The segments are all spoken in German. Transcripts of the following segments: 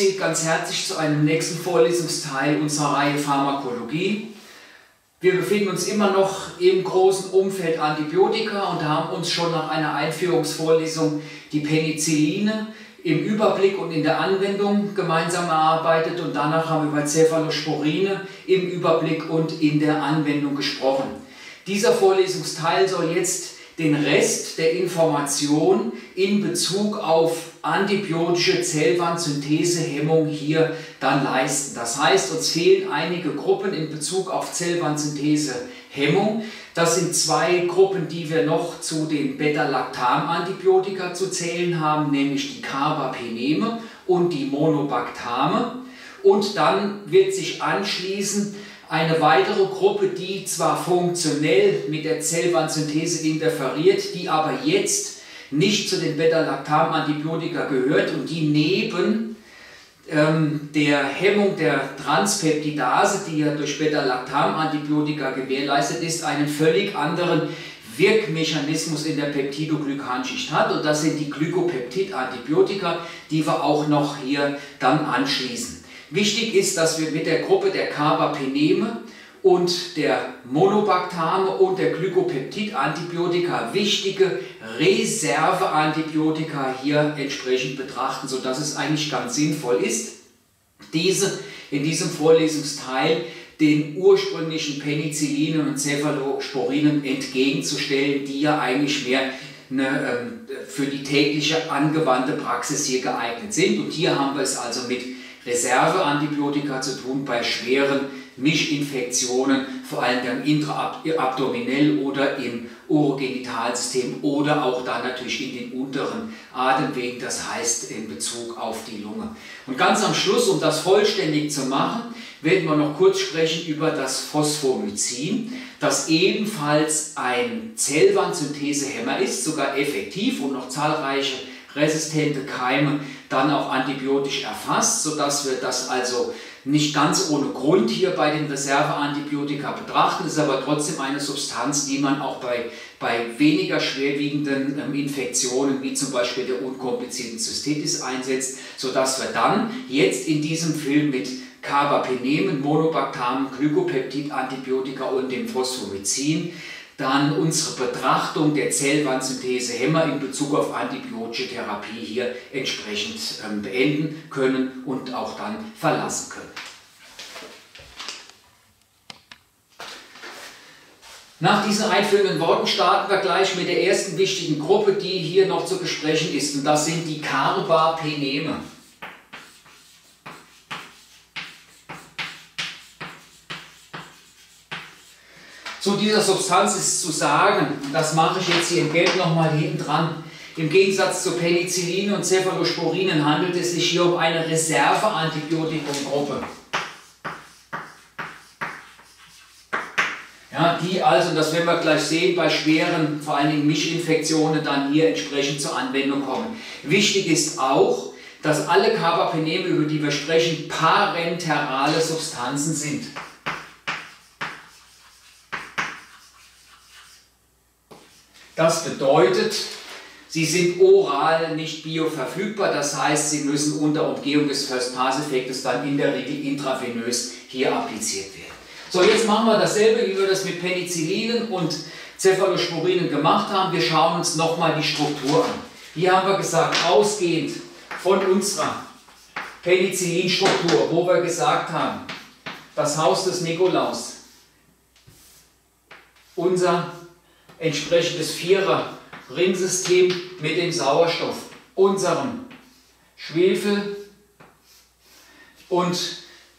Sie ganz herzlich zu einem nächsten Vorlesungsteil unserer Reihe Pharmakologie. Wir befinden uns immer noch im großen Umfeld Antibiotika und haben uns schon nach einer Einführungsvorlesung die Penicilline im Überblick und in der Anwendung gemeinsam erarbeitet und danach haben wir über Cephalosporine im Überblick und in der Anwendung gesprochen. Dieser Vorlesungsteil soll jetzt den Rest der Information in Bezug auf antibiotische Zellwandsynthesehemmung hier dann leisten. Das heißt, uns fehlen einige Gruppen in Bezug auf Zellwandsynthesehemmung. Das sind zwei Gruppen, die wir noch zu den Beta-Lactam-Antibiotika zu zählen haben, nämlich die Carbapeneme und die Monobactame. Und dann wird sich anschließen eine weitere Gruppe, die zwar funktionell mit der Zellwandsynthese interferiert, die aber jetzt nicht zu den Beta-Lactam-Antibiotika gehört und die neben ähm, der Hemmung der Transpeptidase, die ja durch Beta-Lactam-Antibiotika gewährleistet ist, einen völlig anderen Wirkmechanismus in der Peptidoglykanschicht hat und das sind die Glykopeptid-Antibiotika, die wir auch noch hier dann anschließen. Wichtig ist, dass wir mit der Gruppe der Carbapeneme und der Monobactame und der Glykopeptid-Antibiotika wichtige Reserveantibiotika hier entsprechend betrachten, sodass es eigentlich ganz sinnvoll ist, diese in diesem Vorlesungsteil den ursprünglichen Penicillinen und Cephalosporinen entgegenzustellen, die ja eigentlich mehr eine, ähm, für die tägliche angewandte Praxis hier geeignet sind. Und hier haben wir es also mit Reserveantibiotika zu tun bei schweren Mischinfektionen, vor allem intraabdominell oder im Urogenitalsystem oder auch dann natürlich in den unteren Atemwegen, das heißt in Bezug auf die Lunge. Und ganz am Schluss, um das vollständig zu machen, werden wir noch kurz sprechen über das Phosphomycin, das ebenfalls ein Zellwandsynthesehemmer ist, sogar effektiv und noch zahlreiche resistente Keime dann auch antibiotisch erfasst, sodass wir das also nicht ganz ohne Grund hier bei den Reserveantibiotika betrachten, ist aber trotzdem eine Substanz, die man auch bei, bei weniger schwerwiegenden ähm, Infektionen, wie zum Beispiel der unkomplizierten Zystitis einsetzt, sodass wir dann jetzt in diesem Film mit Carbapenemen, Monobactamen, Glykopeptid-Antibiotika und dem Phosphomycin dann unsere Betrachtung der Zellwandsynthese-Hämmer in Bezug auf antibiotische Therapie hier entsprechend ähm, beenden können und auch dann verlassen können. Nach diesen einführenden Worten starten wir gleich mit der ersten wichtigen Gruppe, die hier noch zu besprechen ist, und das sind die Carbapeneme. Zu dieser Substanz ist zu sagen, das mache ich jetzt hier im Gelb nochmal hinten dran, im Gegensatz zu Penicillin und Cephalosporinen handelt es sich hier um eine Reserveantibiotikumgruppe. Ja, die also, das werden wir gleich sehen, bei schweren, vor allen Dingen Mischinfektionen dann hier entsprechend zur Anwendung kommen. Wichtig ist auch, dass alle Carbapeneme, über die wir sprechen, parenterale Substanzen sind. Das bedeutet, sie sind oral nicht bioverfügbar, das heißt, sie müssen unter Umgehung des First-Pass-Effektes dann in der Regel intravenös hier appliziert werden. So, jetzt machen wir dasselbe, wie wir das mit Penicillinen und Cephalosporinen gemacht haben. Wir schauen uns nochmal die Struktur an. Hier haben wir gesagt, ausgehend von unserer Penicillinstruktur, wo wir gesagt haben, das Haus des Nikolaus, unser entsprechendes Vierer-Ringsystem mit dem Sauerstoff, unserem Schwefel und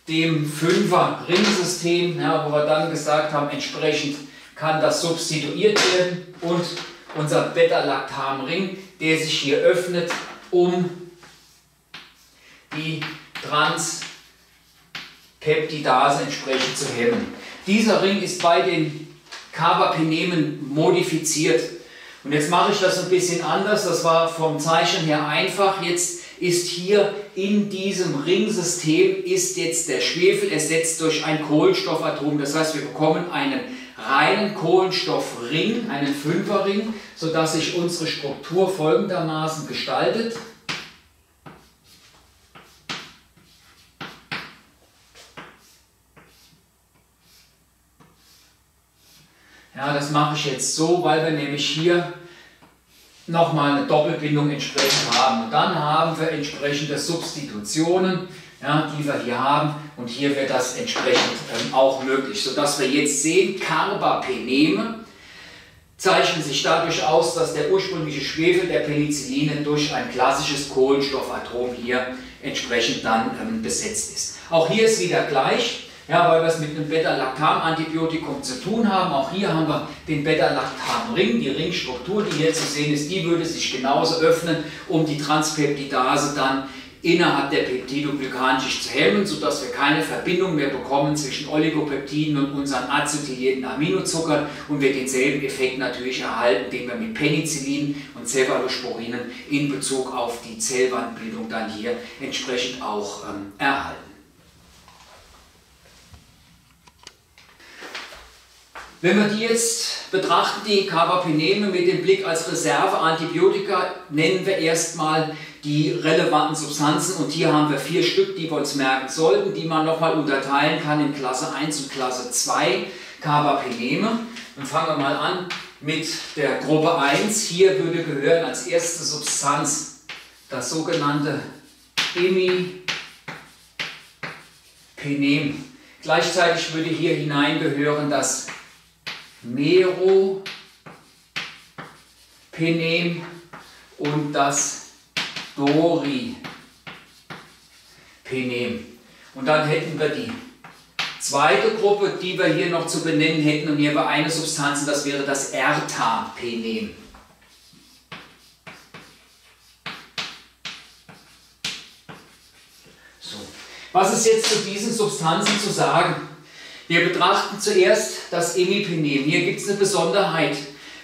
dem Fünfer-Ringsystem, ja, wo wir dann gesagt haben, entsprechend kann das substituiert werden und unser Beta-Lactam-Ring, der sich hier öffnet, um die Transpeptidase entsprechend zu hemmen. Dieser Ring ist bei den Carbapenemen modifiziert. Und jetzt mache ich das ein bisschen anders. Das war vom Zeichen her einfach. Jetzt ist hier in diesem Ringsystem ist jetzt der Schwefel ersetzt durch ein Kohlenstoffatom. Das heißt, wir bekommen einen reinen Kohlenstoffring, einen Fünferring, sodass sich unsere Struktur folgendermaßen gestaltet. Ja, das mache ich jetzt so, weil wir nämlich hier nochmal eine Doppelbindung entsprechend haben. Und dann haben wir entsprechende Substitutionen, ja, die wir hier haben. Und hier wird das entsprechend ähm, auch möglich, sodass wir jetzt sehen, Carbapeneme zeichnen sich dadurch aus, dass der ursprüngliche Schwefel der Penicilline durch ein klassisches Kohlenstoffatom hier entsprechend dann ähm, besetzt ist. Auch hier ist wieder gleich. Ja, weil wir es mit einem Beta-Lactam-Antibiotikum zu tun haben. Auch hier haben wir den Beta-Lactam-Ring. Die Ringstruktur, die hier zu sehen ist, die würde sich genauso öffnen, um die Transpeptidase dann innerhalb der Peptidoglykanschicht zu hemmen, sodass wir keine Verbindung mehr bekommen zwischen Oligopeptiden und unseren acetylierten Aminozuckern und wir denselben Effekt natürlich erhalten, den wir mit Penicillin und Cephalosporinen in Bezug auf die Zellwandbildung dann hier entsprechend auch ähm, erhalten. Wenn wir die jetzt betrachten, die Carbapeneme mit dem Blick als Reserveantibiotika, nennen wir erstmal die relevanten Substanzen und hier haben wir vier Stück, die wir uns merken sollten, die man nochmal unterteilen kann in Klasse 1 und Klasse 2 Carbapeneme. Dann fangen wir mal an mit der Gruppe 1. Hier würde gehören als erste Substanz das sogenannte Imipenem. Gleichzeitig würde hier hineingehören das Meropenem und das Doripenem. Und dann hätten wir die zweite Gruppe, die wir hier noch zu benennen hätten, und hier war eine Substanz, und das wäre das Ertapenem. So. Was ist jetzt zu diesen Substanzen zu sagen? Wir betrachten zuerst das Imipenem. Hier gibt es eine Besonderheit.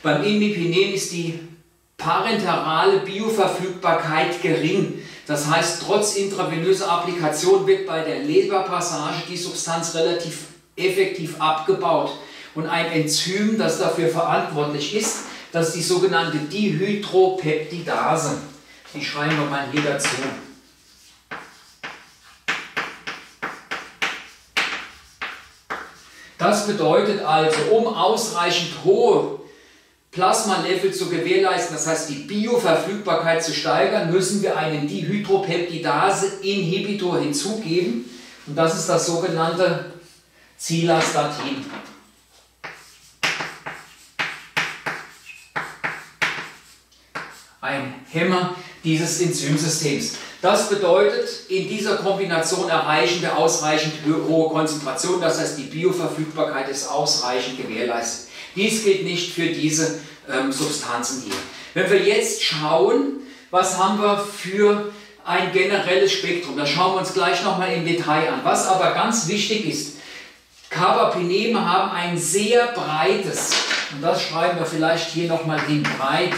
Beim Imipenem ist die parenterale Bioverfügbarkeit gering. Das heißt, trotz intravenöser Applikation wird bei der Leberpassage die Substanz relativ effektiv abgebaut. Und ein Enzym, das dafür verantwortlich ist, das ist die sogenannte Dihydropeptidase. Die schreiben wir mal hier dazu. Das bedeutet also, um ausreichend hohe Plasmalevel zu gewährleisten, das heißt die Bioverfügbarkeit zu steigern, müssen wir einen Dihydropeptidase-Inhibitor hinzugeben. Und das ist das sogenannte Zilastatin. Ein Hämmer dieses Enzymsystems. Das bedeutet, in dieser Kombination erreichen wir ausreichend hohe Konzentration, das heißt die Bioverfügbarkeit ist ausreichend gewährleistet. Dies gilt nicht für diese ähm, Substanzen hier. Wenn wir jetzt schauen, was haben wir für ein generelles Spektrum, das schauen wir uns gleich nochmal im Detail an. Was aber ganz wichtig ist, Carbapeneme haben ein sehr breites, und das schreiben wir vielleicht hier nochmal hin, breit,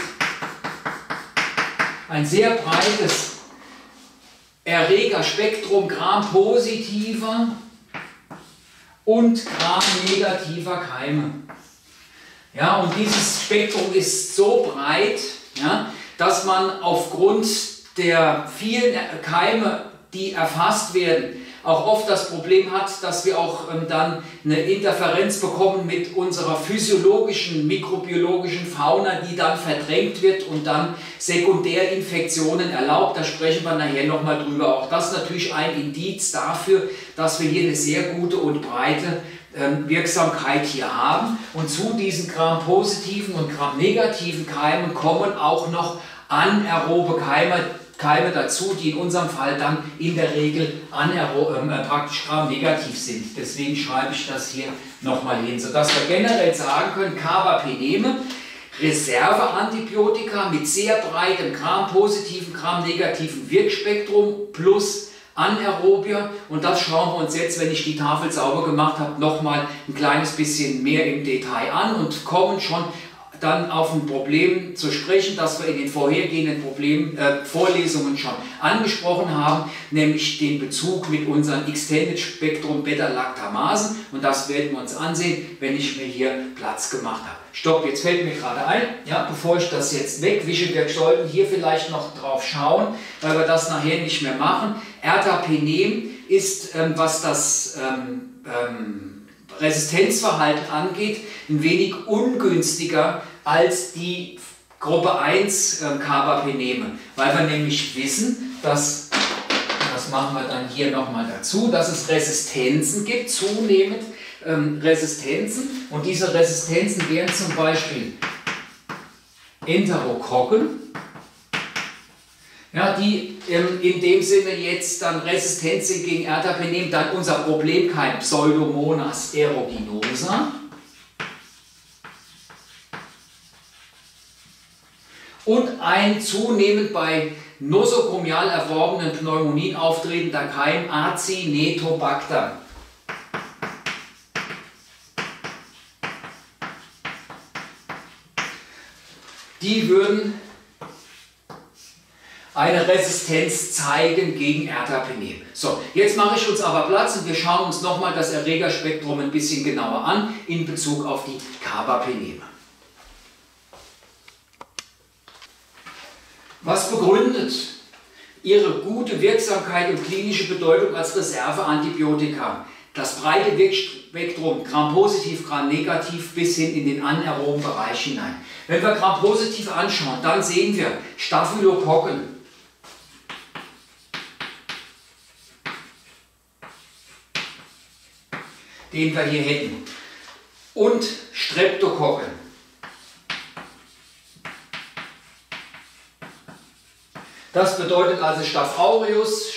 ein sehr breites Erregerspektrum Gram-positiver und Gram-negativer Keime. Ja, und dieses Spektrum ist so breit, ja, dass man aufgrund der vielen Keime, die erfasst werden, auch oft das Problem hat, dass wir auch ähm, dann eine Interferenz bekommen mit unserer physiologischen, mikrobiologischen Fauna, die dann verdrängt wird und dann Sekundärinfektionen erlaubt. Da sprechen wir nachher nochmal drüber. Auch das ist natürlich ein Indiz dafür, dass wir hier eine sehr gute und breite ähm, Wirksamkeit hier haben. Und zu diesen Gram-positiven und Gram-negativen Keimen kommen auch noch anaerobe Keime, Keime dazu, die in unserem Fall dann in der Regel ähm, äh, praktisch Gram-negativ sind. Deswegen schreibe ich das hier nochmal hin, sodass wir generell sagen können, Carbapeneme, Reserveantibiotika mit sehr breitem Gram-positiven, Gram-negativen Wirkspektrum plus Anaerobier und das schauen wir uns jetzt, wenn ich die Tafel sauber gemacht habe, nochmal ein kleines bisschen mehr im Detail an und kommen schon dann auf ein Problem zu sprechen, das wir in den vorhergehenden Problem, äh, Vorlesungen schon angesprochen haben, nämlich den Bezug mit unseren Extended Spektrum Beta-Lactamasen. Und das werden wir uns ansehen, wenn ich mir hier Platz gemacht habe. Stopp, jetzt fällt mir gerade ein, ja, bevor ich das jetzt wegwische, wir sollten hier vielleicht noch drauf schauen, weil wir das nachher nicht mehr machen. Ertapenem ist, ähm, was das ähm, ähm, Resistenzverhalten angeht, ein wenig ungünstiger als die Gruppe 1 äh, Carbapeneme, weil wir nämlich wissen, dass, das machen wir dann hier nochmal dazu, dass es Resistenzen gibt, zunehmend ähm, Resistenzen und diese Resistenzen wären zum Beispiel Enterokokken, ja, die ähm, in dem Sinne jetzt dann resistent sind gegen Ertapenem, dann unser Problemkeim Pseudomonas aeruginosa. Und ein zunehmend bei nosokomial erworbenen Pneumonien auftretender Keim Acinetobacter. Die würden eine Resistenz zeigen gegen Ertapenem. So, jetzt mache ich uns aber Platz und wir schauen uns nochmal das Erregerspektrum ein bisschen genauer an in Bezug auf die Carbapeneme. Was begründet ihre gute Wirksamkeit und klinische Bedeutung als Reserveantibiotika? Das breite Wirkspektrum, Gram-positiv, Gram-negativ bis hin in den anaeroben Bereich hinein. Wenn wir Gram-positiv anschauen, dann sehen wir Staphylokokken, den wir hier hätten. Und Streptokokken. Das bedeutet also Staph aureus,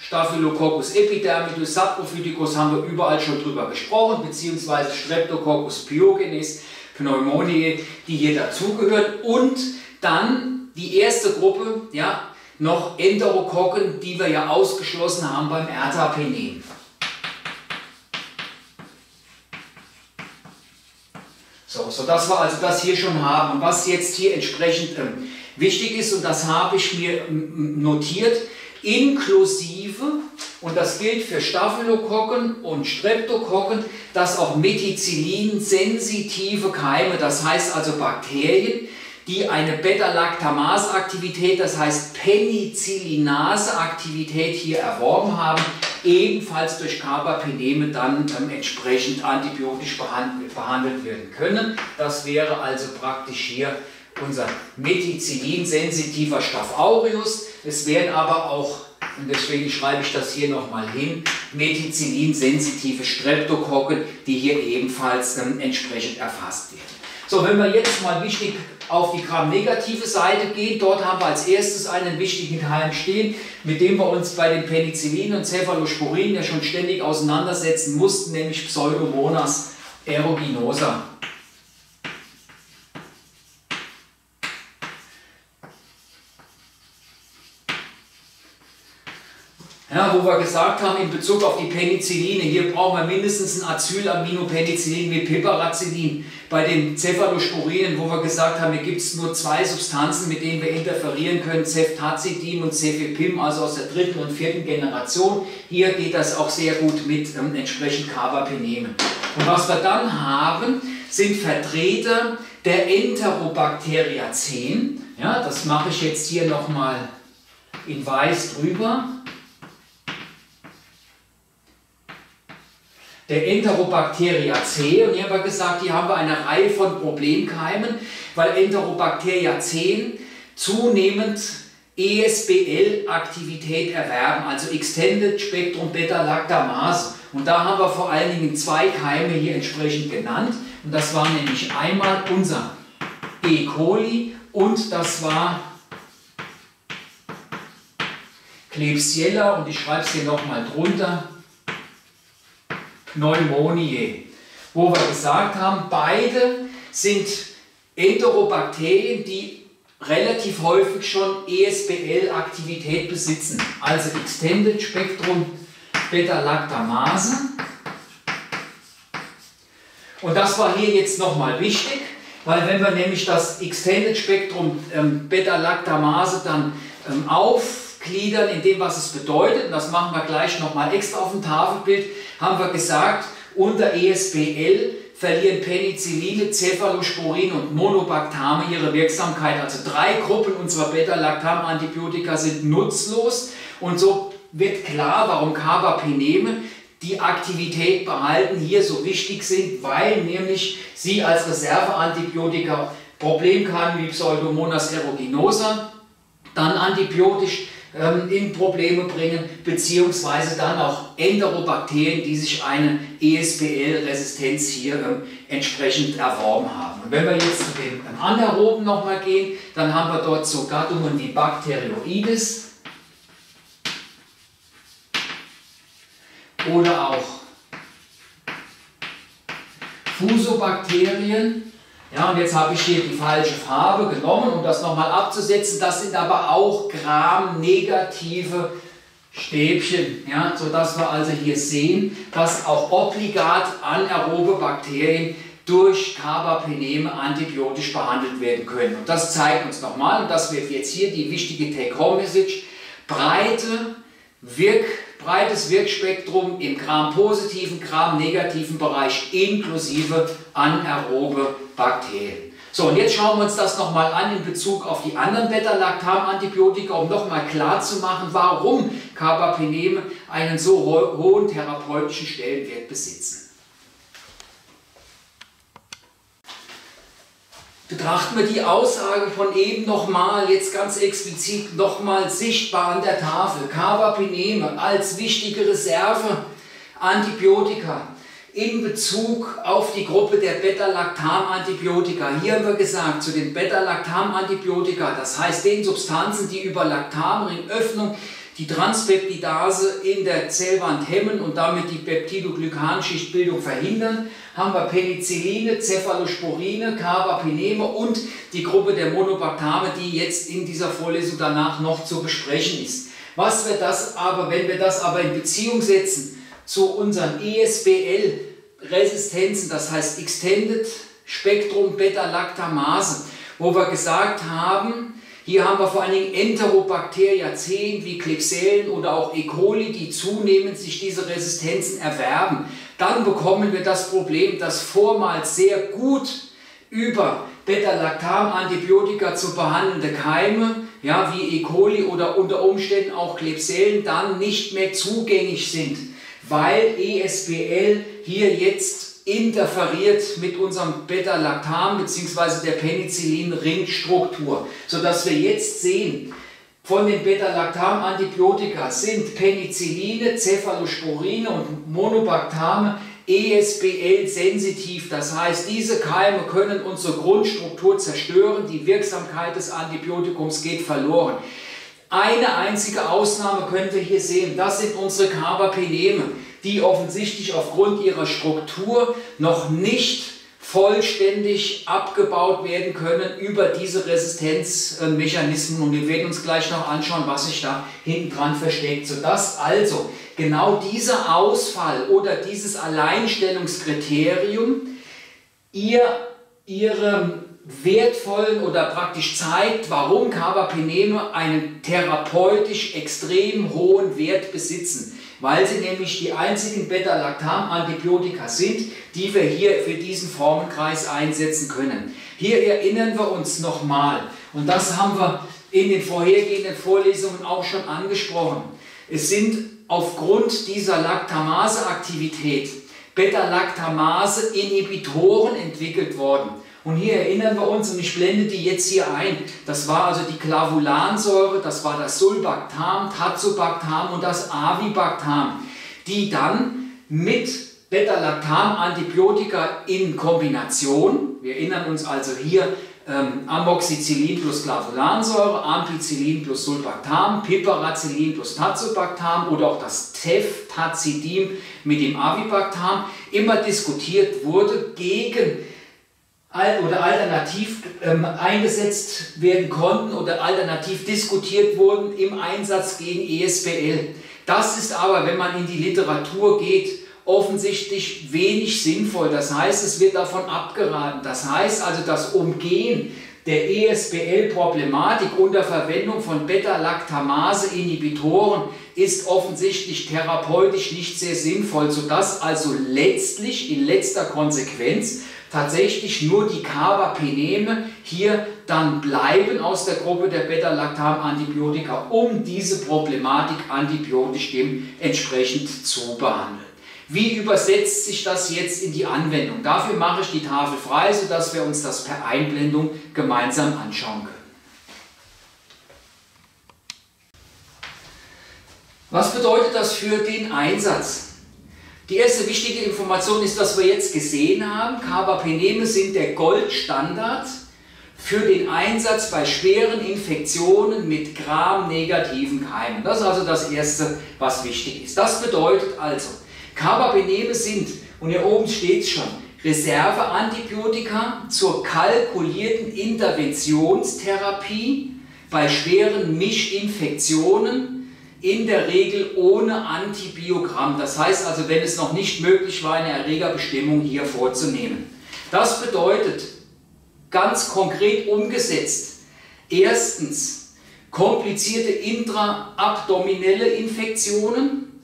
Staphylococcus epidermidus, Saprophyticus haben wir überall schon drüber gesprochen, beziehungsweise Streptococcus pyogenes, Pneumoniae, die hier dazugehören. Und dann die erste Gruppe, ja, noch Enterokokken, die wir ja ausgeschlossen haben beim Ertapenem. So, so dass wir also das hier schon haben. Und was jetzt hier entsprechend ähm, wichtig ist, und das habe ich mir notiert, inklusive, und das gilt für Staphylokokken und Streptokokken, dass auch Methicillin-sensitive Keime, das heißt also Bakterien, die eine Beta-Lactamase-Aktivität, das heißt Penicillinase-Aktivität hier erworben haben, ebenfalls durch Carbapeneme dann ähm, entsprechend antibiotisch behandelt, behandelt werden können. Das wäre also praktisch hier unser Methicillin-sensitiver Staph aureus. Es wären aber auch, und deswegen schreibe ich das hier nochmal hin, Methicillin-sensitive Streptokokken, die hier ebenfalls ähm, entsprechend erfasst werden. So, wenn wir jetzt mal wichtig auf die Gramm-negative Seite gehen, dort haben wir als erstes einen wichtigen Keim stehen, mit dem wir uns bei den Penicillin und Cephalosporin ja schon ständig auseinandersetzen mussten, nämlich Pseudomonas aeruginosa. Ja, wo wir gesagt haben, in Bezug auf die Penicilline, hier brauchen wir mindestens ein Acylaminopenicillin mit Piperacillin. Bei den Cephalosporinen, wo wir gesagt haben, hier gibt es nur zwei Substanzen, mit denen wir interferieren können, Ceftazidin und Cefepim, also aus der dritten und vierten Generation. Hier geht das auch sehr gut mit ähm, entsprechend Carbapenemen. Und was wir dann haben, sind Vertreter der Enterobacteria 10. Ja, das mache ich jetzt hier nochmal in weiß drüber. Der Enterobacteria C. Und hier haben wir gesagt, hier haben wir eine Reihe von Problemkeimen, weil Enterobacteria 10 zunehmend ESBL-Aktivität erwerben, also Extended Spectrum Beta-Lactamase. Und da haben wir vor allen Dingen zwei Keime hier entsprechend genannt. Und das war nämlich einmal unser E. coli und das war Klebsiella und ich schreibe es hier nochmal drunter, Pneumoniae, wo wir gesagt haben, beide sind Enterobakterien, die relativ häufig schon ESBL-Aktivität besitzen, also Extended Spektrum Beta-Lactamase. Und das war hier jetzt nochmal wichtig, weil wenn wir nämlich das Extended Spektrum ähm, Beta-Lactamase dann ähm, aufgliedern in dem, was es bedeutet, und das machen wir gleich nochmal extra auf dem Tafelbild, haben wir gesagt, unter ESBL verlieren Penicilline, Cephalosporin und Monobactame ihre Wirksamkeit. Also drei Gruppen unserer Beta-Lactam-Antibiotika sind nutzlos. Und so wird klar, warum Carbapeneme die Aktivität behalten, hier so wichtig sind, weil nämlich sie als Reserveantibiotika Problemkeime wie Pseudomonas aeruginosa dann antibiotisch in Probleme bringen, beziehungsweise dann auch Enterobakterien, die sich eine ESBL-Resistenz hier ähm, entsprechend erworben haben. Und wenn wir jetzt zu den Anaeroben nochmal gehen, dann haben wir dort so Gattungen wie Bacteroides oder auch Fusobakterien. Ja, und jetzt habe ich hier die falsche Farbe genommen, um das nochmal abzusetzen. Das sind aber auch Gram-negative Stäbchen, ja, sodass wir also hier sehen, dass auch obligat anaerobe Bakterien durch Carbapeneme antibiotisch behandelt werden können. Und das zeigt uns nochmal, und das wird jetzt hier die wichtige Take-Home-Message, breite Wirk breites Wirkspektrum im Gram-positiven, Gram-negativen Bereich inklusive anaerobe Bakterien. So, und jetzt schauen wir uns das nochmal an in Bezug auf die anderen Beta-Lactam-Antibiotika, um nochmal klarzumachen, warum Carbapeneme einen so ho hohen therapeutischen Stellenwert besitzen. Betrachten wir die Aussage von eben nochmal, jetzt ganz explizit nochmal sichtbar an der Tafel. Carbapeneme als wichtige Reserve Antibiotika in Bezug auf die Gruppe der Beta-Lactam-Antibiotika. Hier haben wir gesagt, zu den Beta-Lactam-Antibiotika, das heißt den Substanzen, die über Lactamringöffnung die Transpeptidase in der Zellwand hemmen und damit die Peptidoglykanschichtbildung verhindern, haben wir Penicilline, Cephalosporine, Carbapeneme und die Gruppe der Monobactame, die jetzt in dieser Vorlesung danach noch zu besprechen ist. Was wir das aber, wenn wir das aber in Beziehung setzen zu unseren ESBL-Resistenzen, das heißt Extended Spektrum Beta-Lactamase, wo wir gesagt haben, hier haben wir vor allen Dingen Enterobacteriaceen wie Klebsiellen oder auch E. coli, die zunehmend sich diese Resistenzen erwerben. Dann bekommen wir das Problem, dass vormals sehr gut über Beta-Lactam-Antibiotika zu behandelnde Keime, ja, wie E. coli oder unter Umständen auch Klebsiellen, dann nicht mehr zugänglich sind, weil ESBL hier jetzt interferiert mit unserem Beta-Lactam bzw. der Penicillin-Ringstruktur, sodass wir jetzt sehen, von den Beta-Lactam-Antibiotika sind Penicilline, Cephalosporine und Monobactame ESBL-sensitiv. Das heißt, diese Keime können unsere Grundstruktur zerstören, die Wirksamkeit des Antibiotikums geht verloren. Eine einzige Ausnahme können wir hier sehen, das sind unsere Carbapeneme die offensichtlich aufgrund ihrer Struktur noch nicht vollständig abgebaut werden können über diese Resistenzmechanismen. Und wir werden uns gleich noch anschauen, was sich da hinten dran versteckt. Sodass also genau dieser Ausfall oder dieses Alleinstellungskriterium ihr, ihre wertvollen oder praktisch zeigt, warum Carbapeneme einen therapeutisch extrem hohen Wert besitzen weil sie nämlich die einzigen Beta-Lactam-Antibiotika sind, die wir hier für diesen Formenkreis einsetzen können. Hier erinnern wir uns nochmal, und das haben wir in den vorhergehenden Vorlesungen auch schon angesprochen. Es sind aufgrund dieser Lactamase-Aktivität Beta-Lactamase-Inhibitoren entwickelt worden. Und hier erinnern wir uns, und ich blende die jetzt hier ein, das war also die Clavulansäure, das war das Sulbactam, Tazobactam und das Avibactam, die dann mit Beta-Lactam-Antibiotika in Kombination, wir erinnern uns also hier ähm, Amoxicillin plus Clavulansäure, Ampicillin plus Sulbactam, Piperacillin plus Tazobactam oder auch das Tef-Tazidim mit dem Avibactam, immer diskutiert wurde gegen oder alternativ ähm, eingesetzt werden konnten oder alternativ diskutiert wurden im Einsatz gegen ESBL. Das ist aber, wenn man in die Literatur geht, offensichtlich wenig sinnvoll. Das heißt, es wird davon abgeraten. Das heißt also, das Umgehen der ESBL-Problematik unter Verwendung von Beta-Lactamase-Inhibitoren ist offensichtlich therapeutisch nicht sehr sinnvoll, sodass also letztlich in letzter Konsequenz tatsächlich nur die Carbapeneme hier dann bleiben aus der Gruppe der Beta-Lactam-Antibiotika, um diese Problematik antibiotisch dementsprechend zu behandeln. Wie übersetzt sich das jetzt in die Anwendung? Dafür mache ich die Tafel frei, sodass wir uns das per Einblendung gemeinsam anschauen können. Was bedeutet das für den Einsatz? Die erste wichtige Information ist, dass wir jetzt gesehen haben, Carbapeneme sind der Goldstandard für den Einsatz bei schweren Infektionen mit Gram-negativen Keimen. Das ist also das Erste, was wichtig ist. Das bedeutet also, Carbapeneme sind, und hier oben steht es schon, Reserveantibiotika zur kalkulierten Interventionstherapie bei schweren Mischinfektionen, in der Regel ohne Antibiogramm. Das heißt also, wenn es noch nicht möglich war, eine Erregerbestimmung hier vorzunehmen. Das bedeutet, ganz konkret umgesetzt, erstens komplizierte intraabdominelle Infektionen,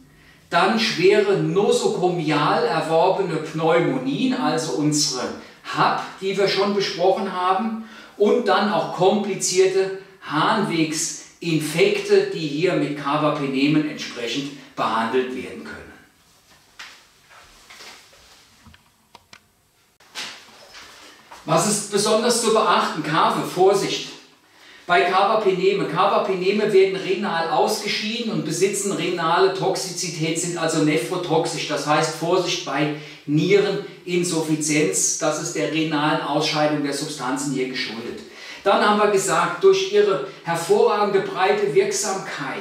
dann schwere nosokomial erworbene Pneumonien, also unsere HAP, die wir schon besprochen haben, und dann auch komplizierte Harnwegsinfekte, die hier mit Carbapenemen entsprechend behandelt werden können. Was ist besonders zu beachten? Kave, Vorsicht! Bei Carbapeneme. Carbapeneme werden renal ausgeschieden und besitzen renale Toxizität, sind also nephrotoxisch. Das heißt Vorsicht bei Niereninsuffizienz. Das ist der renalen Ausscheidung der Substanzen hier geschuldet. Dann haben wir gesagt, durch ihre hervorragende breite Wirksamkeit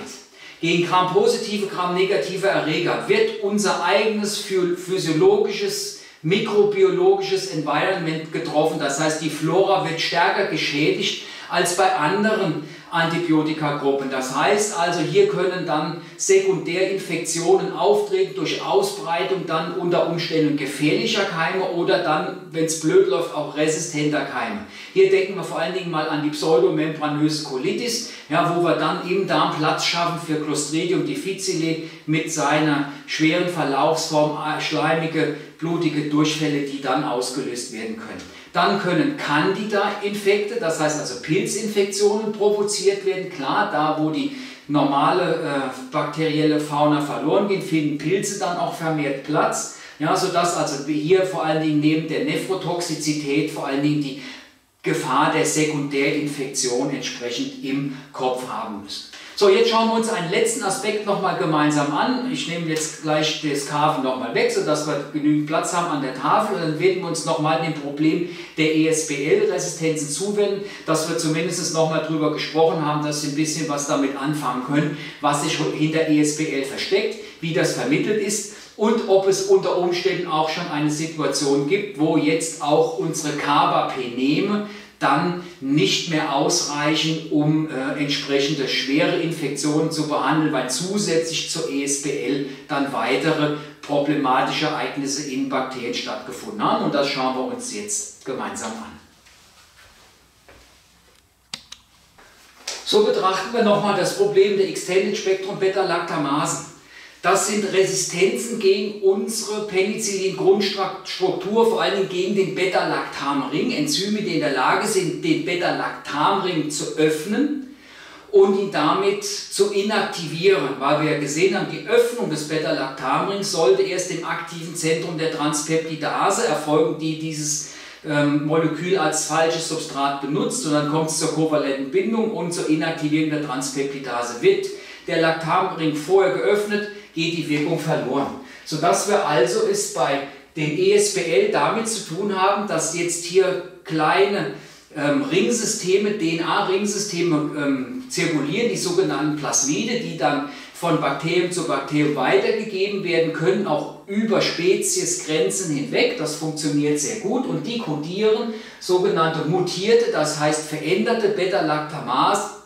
gegen Gram-positive, Gram-negative Erreger wird unser eigenes physiologisches, mikrobiologisches Environment getroffen. Das heißt, die Flora wird stärker geschädigt als bei anderen Antibiotikagruppen. Das heißt also, hier können dann Sekundärinfektionen auftreten durch Ausbreitung dann unter Umständen gefährlicher Keime oder dann, wenn es blöd läuft, auch resistenter Keime. Hier denken wir vor allen Dingen mal an die pseudomembranöse Colitis, ja, wo wir dann im Darm Platz schaffen für Clostridium difficile mit seiner schweren Verlaufsform, äh, schleimige, blutige Durchfälle, die dann ausgelöst werden können. Dann können Candida-Infekte, das heißt also Pilzinfektionen provoziert werden. Klar, da wo die normale äh, bakterielle Fauna verloren geht, finden Pilze dann auch vermehrt Platz. Ja, sodass also hier vor allen Dingen neben der Nephrotoxizität vor allen Dingen die Gefahr der Sekundärinfektion entsprechend im Kopf haben müssen. So, jetzt schauen wir uns einen letzten Aspekt nochmal gemeinsam an. Ich nehme jetzt gleich das Karven nochmal weg, sodass wir genügend Platz haben an der Tafel. Und dann werden wir uns nochmal dem Problem der ESBL-Resistenzen zuwenden, dass wir zumindest nochmal darüber gesprochen haben, dass Sie ein bisschen was damit anfangen können, was sich hinter ESBL versteckt, wie das vermittelt ist und ob es unter Umständen auch schon eine Situation gibt, wo jetzt auch unsere Carbapeneme dann nicht mehr ausreichen, um äh, entsprechende schwere Infektionen zu behandeln, weil zusätzlich zur ESBL dann weitere problematische Ereignisse in Bakterien stattgefunden haben. Und das schauen wir uns jetzt gemeinsam an. So betrachten wir nochmal das Problem der Extended Spectrum Beta-Lactamasen. Das sind Resistenzen gegen unsere Penicillin-Grundstruktur, vor allem gegen den Beta-Lactam-Ring. Enzyme, die in der Lage sind, den Beta-Lactam-Ring zu öffnen und ihn damit zu inaktivieren, weil wir ja gesehen haben, die Öffnung des Beta-Lactam-Rings sollte erst im aktiven Zentrum der Transpeptidase erfolgen, die dieses ähm, Molekül als falsches Substrat benutzt und dann kommt es zur kovalenten Bindung und zur Inaktivierung der Transpeptidase. Wird der Lactamring vorher geöffnet, geht die Wirkung verloren. Sodass wir also es bei den ESBL damit zu tun haben, dass jetzt hier kleine ähm, Ringsysteme, DNA-Ringsysteme ähm, zirkulieren, die sogenannten Plasmide, die dann von Bakterium zu Bakterium weitergegeben werden können, auch über Speziesgrenzen hinweg. Das funktioniert sehr gut und die kodieren sogenannte mutierte, das heißt veränderte Beta-Lactamase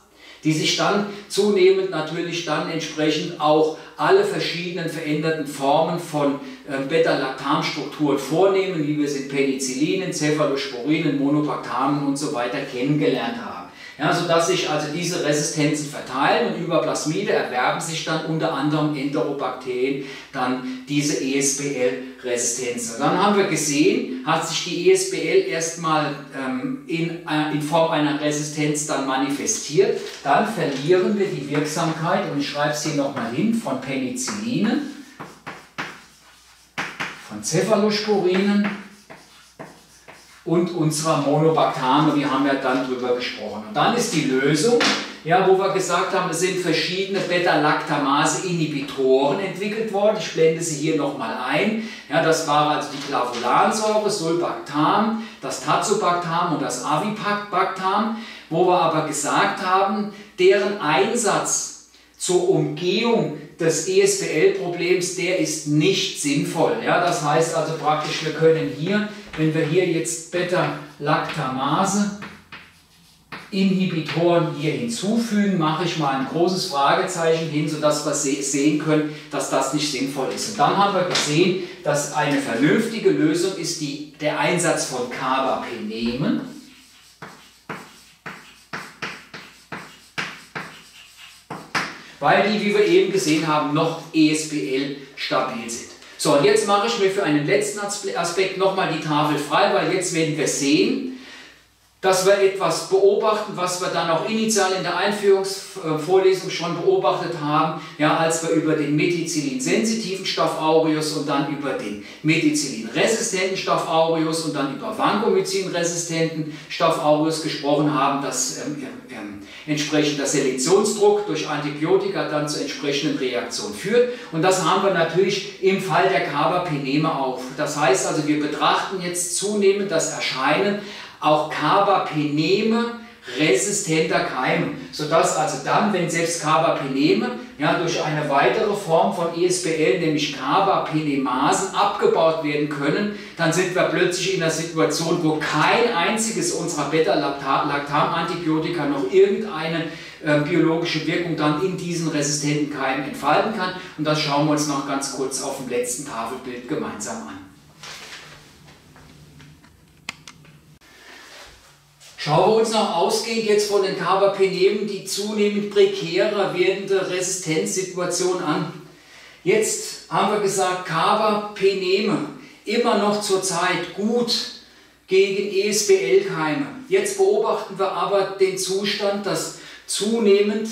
die sich dann zunehmend natürlich dann entsprechend auch alle verschiedenen veränderten Formen von äh, Beta-Lactam-Strukturen vornehmen, wie wir es in Penicillinen, Cephalosporinen, Monobactamen und so weiter kennengelernt haben. Ja, sodass sich also diese Resistenzen verteilen und über Plasmide erwerben sich dann unter anderem Enterobakterien dann diese ESBL-Resistenzen. Dann haben wir gesehen, hat sich die ESBL erstmal ähm, in, äh, in Form einer Resistenz dann manifestiert. Dann verlieren wir die Wirksamkeit, und ich schreibe es hier nochmal hin, von Penicillinen Cephalosporinen und unserer Monobactame, wir haben ja dann drüber gesprochen. Und dann ist die Lösung, ja, wo wir gesagt haben, es sind verschiedene Beta-Lactamase-Inhibitoren entwickelt worden. Ich blende sie hier nochmal ein. Ja, das war also die Clavulansäure, Sulbactam, das Tazobactam und das Avibactam, wo wir aber gesagt haben, deren Einsatz zur Umgehung des ESBL-Problems, der ist nicht sinnvoll. Ja, das heißt also praktisch, wir können hier, wenn wir hier jetzt Beta-Lactamase Inhibitoren hier hinzufügen, mache ich mal ein großes Fragezeichen hin, sodass wir sehen können, dass das nicht sinnvoll ist. Und dann haben wir gesehen, dass eine vernünftige Lösung ist die, der Einsatz von Carbapenemen. Weil die, wie wir eben gesehen haben, noch ESBL stabil sind. So, und jetzt mache ich mir für einen letzten Aspekt nochmal die Tafel frei, weil jetzt werden wir sehen, dass wir etwas beobachten, was wir dann auch initial in der Einführungsvorlesung schon beobachtet haben, ja, als wir über den Methicillin-sensitiven Stoff aureus und dann über den Methicillin-resistenten Stoff aureus und dann über Vancomycin-resistenten Stoff aureus gesprochen haben, dass ähm, ähm, entsprechender Selektionsdruck durch Antibiotika dann zur entsprechenden Reaktion führt. Und das haben wir natürlich im Fall der Carbapeneme auch. Das heißt also, wir betrachten jetzt zunehmend das Erscheinen auch Carbapeneme resistenter Keime, sodass also dann, wenn selbst Carbapeneme ja, durch eine weitere Form von ESBL, nämlich Carbapenemasen, abgebaut werden können, dann sind wir plötzlich in einer Situation, wo kein einziges unserer Beta-Lactam-Antibiotika noch irgendeine äh, biologische Wirkung dann in diesen resistenten Keimen entfalten kann. Und das schauen wir uns noch ganz kurz auf dem letzten Tafelbild gemeinsam an. Schauen wir uns noch ausgehend jetzt von den Carbapenemen die zunehmend prekärer werdende Resistenzsituation an. Jetzt haben wir gesagt, Carbapeneme immer noch zurzeit gut gegen ESBL-Keime. Jetzt beobachten wir aber den Zustand, dass zunehmend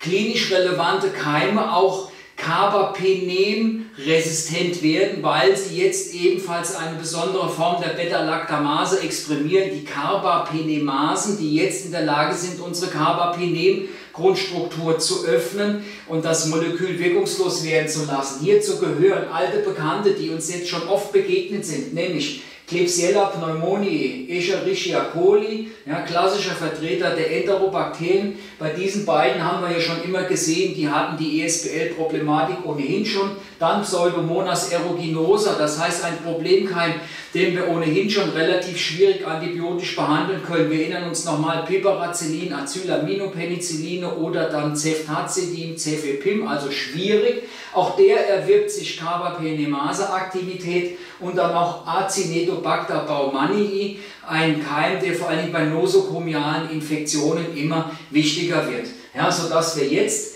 klinisch relevante Keime auch Carbapenem resistent werden, weil sie jetzt ebenfalls eine besondere Form der Beta-Lactamase exprimieren, die Carbapenemasen, die jetzt in der Lage sind, unsere Carbapenem-Grundstruktur zu öffnen und das Molekül wirkungslos werden zu lassen. Hierzu gehören alte Bekannte, die uns jetzt schon oft begegnet sind, nämlich Klebsiella pneumoniae, Escherichia coli, ja, klassischer Vertreter der Enterobakterien. Bei diesen beiden haben wir ja schon immer gesehen, die hatten die ESBL-Problematik ohnehin schon. Dann Pseudomonas aeruginosa, das heißt ein Problemkeim, den wir ohnehin schon relativ schwierig antibiotisch behandeln können. Wir erinnern uns nochmal Piperacillin, Acetaminophenicilline oder dann Ceftazidin, Cefepim, also schwierig. Auch der erwirbt sich Carbapenemase-Aktivität und dann auch Acinetobacter baumannii, ein Keim, der vor allem bei nosokomialen Infektionen immer wichtiger wird. Ja, sodass wir jetzt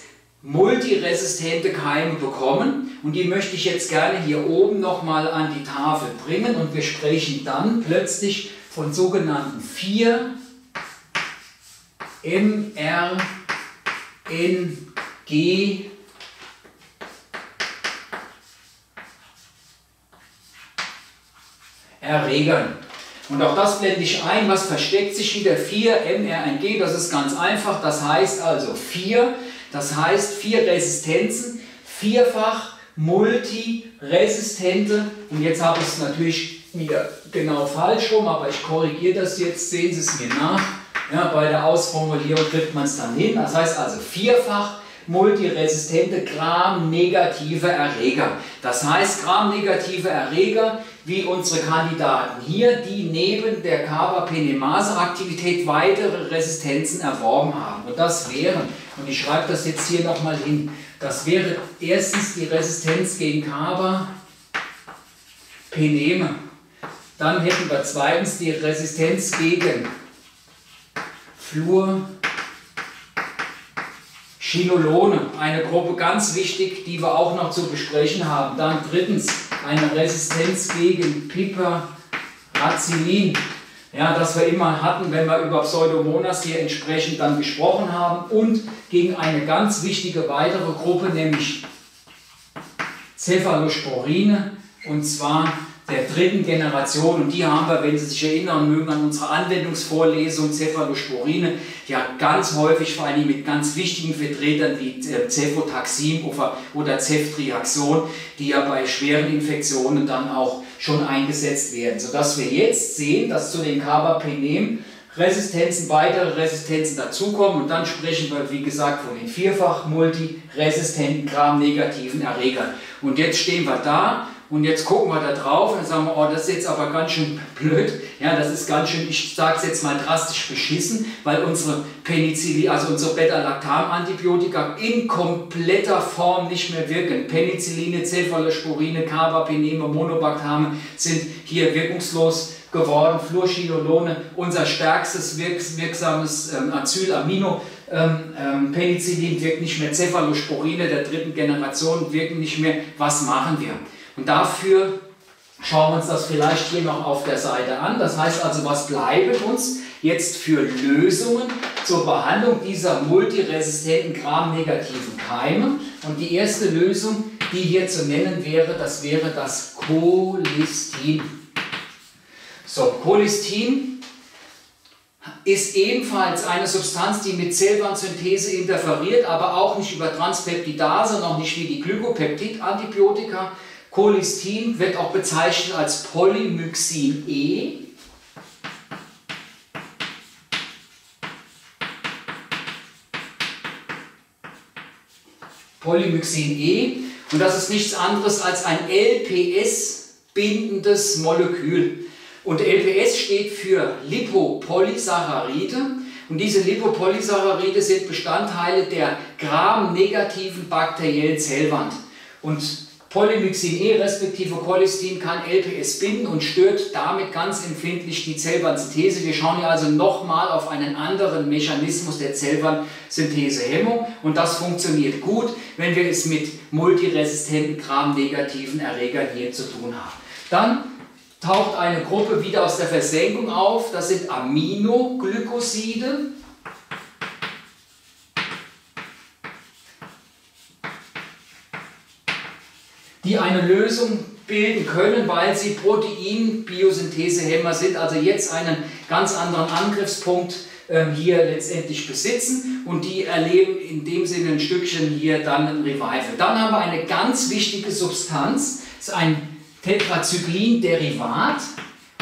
multiresistente Keime bekommen und die möchte ich jetzt gerne hier oben nochmal an die Tafel bringen und wir sprechen dann plötzlich von sogenannten 4 MRNG Erregern. Und auch das blende ich ein. Was versteckt sich hinter 4 mRNG? Das ist ganz einfach. Das heißt also 4, das heißt 4 Resistenzen, vierfach multiresistente. Und jetzt habe ich es natürlich wieder genau falsch rum, aber ich korrigiere das jetzt. Sehen Sie es mir nach. Ja, bei der Ausformulierung kriegt man es dann hin. Das heißt also vierfach multiresistente Gram-negative Erreger. Das heißt, Gram-negative Erreger wie unsere Kandidaten hier, die neben der Carbapenemase-Aktivität weitere Resistenzen erworben haben. Und das wären, und ich schreibe das jetzt hier nochmal hin, das wäre erstens die Resistenz gegen Carbapeneme. Dann hätten wir zweitens die Resistenz gegen Fluor. Chinolone, eine Gruppe ganz wichtig, die wir auch noch zu besprechen haben. Dann drittens eine Resistenz gegen Piperacillin, ja, das wir immer hatten, wenn wir über Pseudomonas hier entsprechend dann gesprochen haben. Und gegen eine ganz wichtige weitere Gruppe, nämlich Cephalosporine, und zwar der dritten Generation. Und die haben wir, wenn Sie sich erinnern mögen, an unsere Anwendungsvorlesung Cephalosporine, ja ganz häufig vor allem mit ganz wichtigen Vertretern wie äh, Cefotaxim oder Ceftriaxon, die ja bei schweren Infektionen dann auch schon eingesetzt werden. Sodass wir jetzt sehen, dass zu den Carbapenem Resistenzen, weitere Resistenzen dazukommen und dann sprechen wir, wie gesagt, von den vierfach multiresistenten Gram-negativen Erregern. Und jetzt stehen wir da und jetzt gucken wir da drauf und sagen wir, oh, das ist jetzt aber ganz schön blöd. Ja, das ist ganz schön, ich sage es jetzt mal drastisch beschissen, weil unsere Penicillin, also unsere Beta-Lactam-Antibiotika in kompletter Form nicht mehr wirken. Penicilline, Cephalosporine, Carbapeneme, Monobactame sind hier wirkungslos geworden. Fluorchinolone, unser stärkstes wirksames ähm, Acylamino. Ähm, ähm, Penicillin wirkt nicht mehr, Cephalosporine der dritten Generation wirken nicht mehr. Was machen wir? Und dafür schauen wir uns das vielleicht hier noch auf der Seite an. Das heißt also, was bleiben uns jetzt für Lösungen zur Behandlung dieser multiresistenten Gram-negativen Keime? Und die erste Lösung, die hier zu nennen wäre, das wäre das Cholistin. So, Cholistin ist ebenfalls eine Substanz, die mit Zellwandsynthese interferiert, aber auch nicht über Transpeptidase, noch nicht wie die Glykopeptid-Antibiotika, Cholistin wird auch bezeichnet als Polymyxin E. Polymyxin E und das ist nichts anderes als ein LPS-bindendes Molekül. Und LPS steht für Lipopolysaccharide und diese Lipopolysaccharide sind Bestandteile der gram-negativen bakteriellen Zellwand. Und Polymyxin E respektive Cholistin kann LPS binden und stört damit ganz empfindlich die Zellwandsynthese. Wir schauen hier also nochmal auf einen anderen Mechanismus der Zellwandsynthesehemmung und das funktioniert gut, wenn wir es mit multiresistenten Gram-negativen Erregern hier zu tun haben. Dann taucht eine Gruppe wieder aus der Versenkung auf, das sind Aminoglycoside. Die eine Lösung bilden können, weil sie Protein-Biosynthesehemmer sind, also jetzt einen ganz anderen Angriffspunkt ähm, hier letztendlich besitzen und die erleben in dem Sinne ein Stückchen hier dann ein Revival. Dann haben wir eine ganz wichtige Substanz, das ist ein Tetrazyklin-Derivat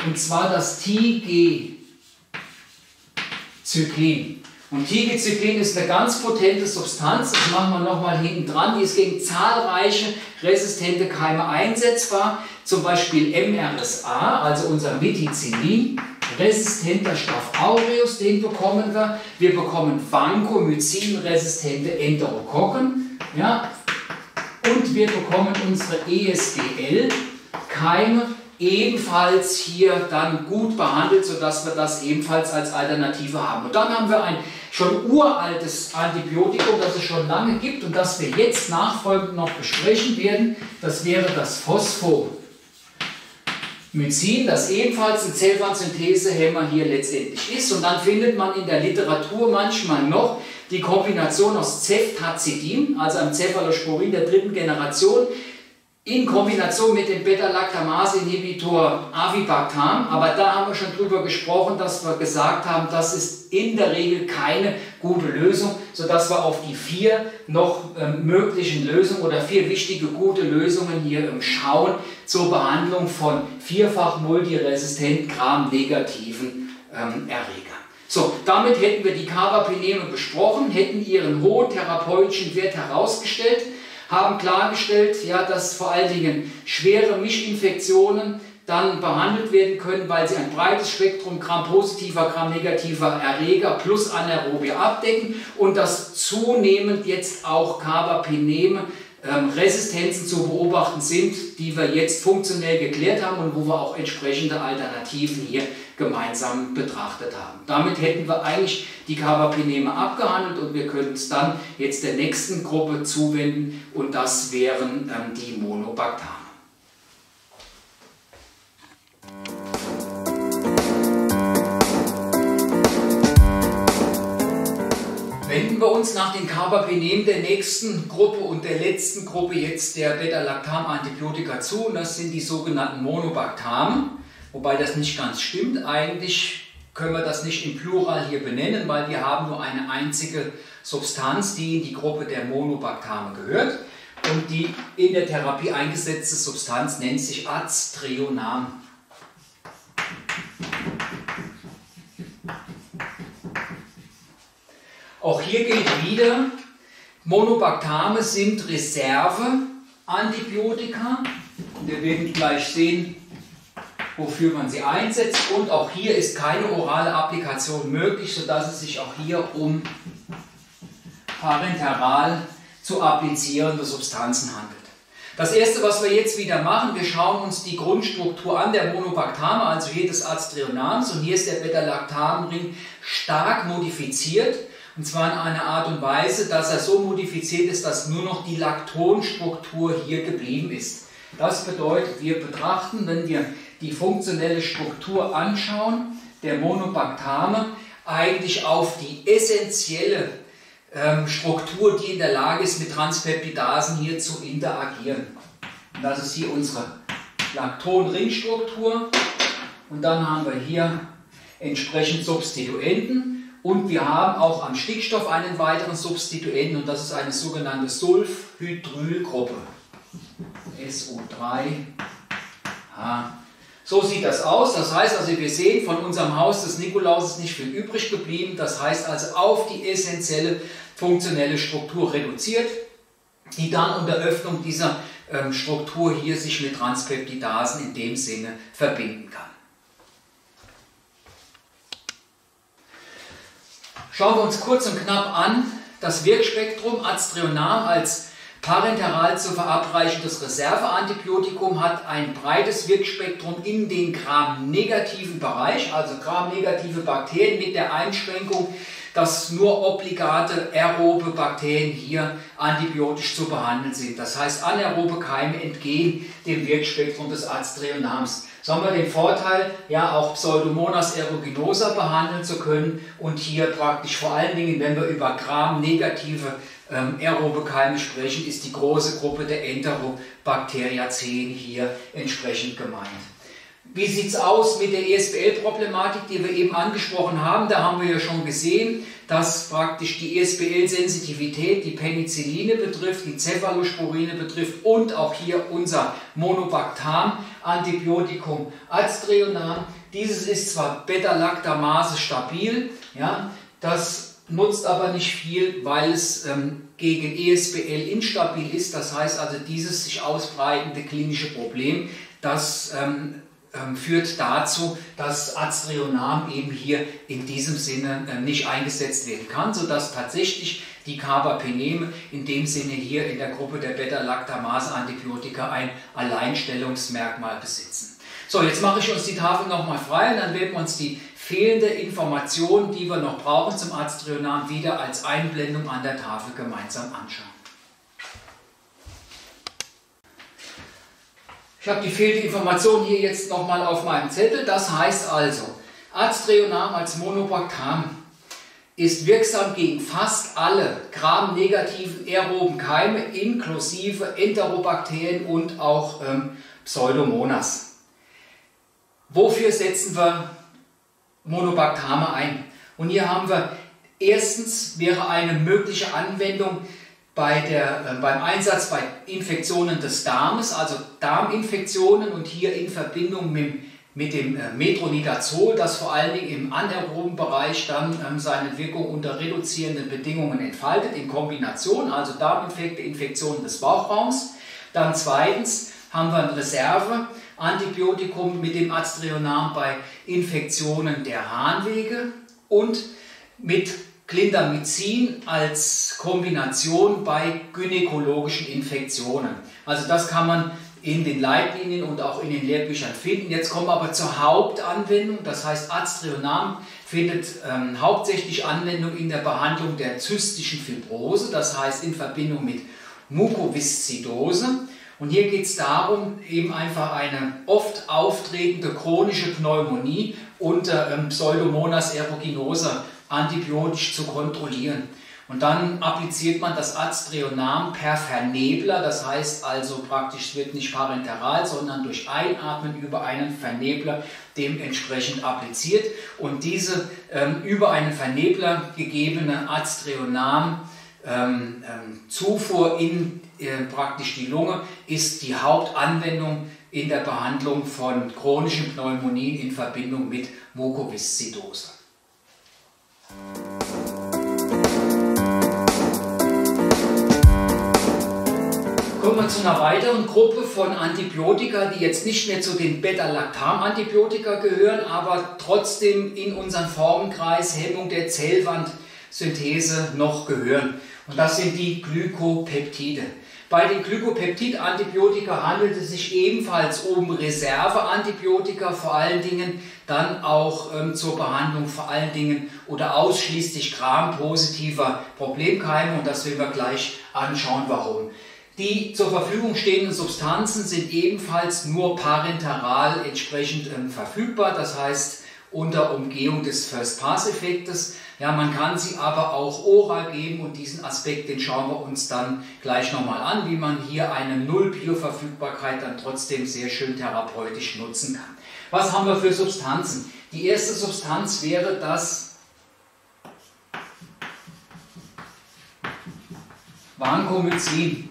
und zwar das TG-Zyklin. Und Tigecyclin ist eine ganz potente Substanz, das machen wir nochmal hinten dran, die ist gegen zahlreiche resistente Keime einsetzbar, zum Beispiel MRSA, also unser Methicillin, resistenter Staph aureus, den bekommen wir. Wir bekommen Vancomycin-resistente Enterokokken, ja, und wir bekommen unsere ESDL-Keime, ebenfalls hier dann gut behandelt, sodass wir das ebenfalls als Alternative haben. Und dann haben wir ein schon uraltes Antibiotikum, das es schon lange gibt und das wir jetzt nachfolgend noch besprechen werden. Das wäre das Phosphomycin, das ebenfalls ein Zellwandsynthesehemmer hier letztendlich ist. Und dann findet man in der Literatur manchmal noch die Kombination aus Ceftazidin, also einem Cephalosporin der dritten Generation, in Kombination mit dem Beta-Lactamase-Inhibitor Avibactam. Aber da haben wir schon drüber gesprochen, dass wir gesagt haben, das ist in der Regel keine gute Lösung, sodass wir auf die vier noch äh, möglichen Lösungen oder vier wichtige gute Lösungen hier im Schauen zur Behandlung von vierfach multiresistent gram-negativen ähm, Erregern. So, damit hätten wir die Carbapeneme besprochen, hätten ihren hohen therapeutischen Wert herausgestellt haben klargestellt, ja, dass vor allen Dingen schwere Mischinfektionen dann behandelt werden können, weil sie ein breites Spektrum Gram-positiver, Gram-negativer Erreger plus Anaerobe abdecken und dass zunehmend jetzt auch Carbapeneme ähm, Resistenzen zu beobachten sind, die wir jetzt funktionell geklärt haben und wo wir auch entsprechende Alternativen hier gemeinsam betrachtet haben. Damit hätten wir eigentlich die Carbapeneme abgehandelt und wir können uns dann jetzt der nächsten Gruppe zuwenden und das wären ähm, die Monobactame. Wenden wir uns nach den Carbapenem der nächsten Gruppe und der letzten Gruppe jetzt der Beta-Lactam-Antibiotika zu. Und das sind die sogenannten Monobactamen. Wobei das nicht ganz stimmt. Eigentlich können wir das nicht im Plural hier benennen, weil wir haben nur eine einzige Substanz, die in die Gruppe der Monobactame gehört. Und die in der Therapie eingesetzte Substanz nennt sich Aztreonam. Auch hier gilt wieder, Monobactame sind Reserveantibiotika. Wir werden gleich sehen, wofür man sie einsetzt. Und auch hier ist keine orale Applikation möglich, sodass es sich auch hier um parenteral zu applizierende Substanzen handelt. Das erste, was wir jetzt wieder machen, wir schauen uns die Grundstruktur an der Monobactame, also hier des Aztrionams und hier ist der Beta-Lactam-Ring stark modifiziert. Und zwar in einer Art und Weise, dass er so modifiziert ist, dass nur noch die Laktonstruktur hier geblieben ist. Das bedeutet, wir betrachten, wenn wir die funktionelle Struktur anschauen, der Monobactame, eigentlich auf die essentielle ähm, Struktur, die in der Lage ist, mit Transpeptidasen hier zu interagieren. Und das ist hier unsere Lakton-Ringstruktur. Und dann haben wir hier entsprechend Substituenten. Und wir haben auch am Stickstoff einen weiteren Substituenten und das ist eine sogenannte Sulfhydrylgruppe. SO3H. So sieht das aus. Das heißt also, wir sehen, von unserem Haus des Nikolaus ist nicht viel übrig geblieben. Das heißt also, auf die essentielle funktionelle Struktur reduziert, die dann unter Öffnung dieser ähm, Struktur hier sich mit Transpeptidasen in dem Sinne verbinden kann. Schauen wir uns kurz und knapp an das Wirkspektrum. Aztrionam als parenteral zu verabreichendes Reserveantibiotikum hat ein breites Wirkspektrum in den Gram-negativen Bereich, also Gram-negative Bakterien mit der Einschränkung, dass nur obligate aerobe Bakterien hier antibiotisch zu behandeln sind. Das heißt, anaerobe Keime entgehen dem Wirkspektrum des Aztrionams. So haben wir den Vorteil, ja auch Pseudomonas aeruginosa behandeln zu können und hier praktisch vor allen Dingen, wenn wir über Gram-negative ähm, aerobe Keime sprechen, ist die große Gruppe der Enterobacteriaceen hier entsprechend gemeint. Wie sieht es aus mit der ESBL-Problematik, die wir eben angesprochen haben? Da haben wir ja schon gesehen, dass praktisch die ESBL-Sensitivität die Penicilline betrifft, die Cephalosporine betrifft und auch hier unser Monobactam-Antibiotikum Aztreonam. Dieses ist zwar Beta-Lactamase stabil, ja, das nutzt aber nicht viel, weil es ähm, gegen ESBL instabil ist. Das heißt also, dieses sich ausbreitende klinische Problem, das ähm, führt dazu, dass Aztrionam eben hier in diesem Sinne äh, nicht eingesetzt werden kann, sodass tatsächlich die Carbapeneme in dem Sinne hier in der Gruppe der Beta-Lactamase-Antibiotika ein Alleinstellungsmerkmal besitzen. So, jetzt mache ich uns die Tafel nochmal frei und dann werden wir uns die fehlende Information, die wir noch brauchen zum Aztrionam, wieder als Einblendung an der Tafel gemeinsam anschauen. Ich habe die fehlende Information hier jetzt nochmal auf meinem Zettel. Das heißt also, Aztreonam als Monobactam ist wirksam gegen fast alle gramnegativen aeroben Keime inklusive Enterobakterien und auch ähm, Pseudomonas. Wofür setzen wir Monobactame ein? Und hier haben wir erstens wäre eine mögliche Anwendung bei der, äh, beim Einsatz bei Infektionen des Darmes, also Darminfektionen und hier in Verbindung mit, mit dem äh, Metronidazol, das vor allen Dingen im anaeroben Bereich dann ähm, seine Wirkung unter reduzierenden Bedingungen entfaltet, in Kombination, also Darminfekte, Infektionen des Bauchraums. Dann zweitens haben wir ein Reserve-Antibiotikum mit dem Aztrionam bei Infektionen der Harnwege und mit Clindamycin als Kombination bei gynäkologischen Infektionen. Also das kann man in den Leitlinien und auch in den Lehrbüchern finden. Jetzt kommen wir aber zur Hauptanwendung, das heißt Aztrionam findet ähm, hauptsächlich Anwendung in der Behandlung der zystischen Fibrose, das heißt in Verbindung mit Mukoviszidose. Und hier geht es darum, eben einfach eine oft auftretende chronische Pneumonie unter ähm, Pseudomonas aeruginosa antibiotisch zu kontrollieren. Und dann appliziert man das Aztreonam per Vernebler, das heißt also praktisch, wird nicht parenteral, sondern durch Einatmen über einen Vernebler dementsprechend appliziert. Und diese ähm, über einen Vernebler gegebene Aztreonam ähm, ähm, Zufuhr in äh, praktisch die Lunge ist die Hauptanwendung in der Behandlung von chronischen Pneumonien in Verbindung mit Mukoviszidose. Kommen wir zu einer weiteren Gruppe von Antibiotika, die jetzt nicht mehr zu den Beta-Lactam-Antibiotika gehören, aber trotzdem in unseren Formenkreis Hemmung der Zellwandsynthese noch gehören. Und das sind die Glykopeptide. Bei den Glykopeptid-Antibiotika handelt es sich ebenfalls um Reserveantibiotika, vor allen Dingen dann auch ähm, zur Behandlung vor allen Dingen oder ausschließlich Gram-positiver Problemkeime und das werden wir gleich anschauen, warum. Die zur Verfügung stehenden Substanzen sind ebenfalls nur parenteral entsprechend ähm, verfügbar, das heißt unter Umgehung des First-Pass-Effektes. Ja, man kann sie aber auch oral geben und diesen Aspekt, den schauen wir uns dann gleich nochmal an, wie man hier eine Null-Bioverfügbarkeit dann trotzdem sehr schön therapeutisch nutzen kann. Was haben wir für Substanzen? Die erste Substanz wäre das Vancomycin.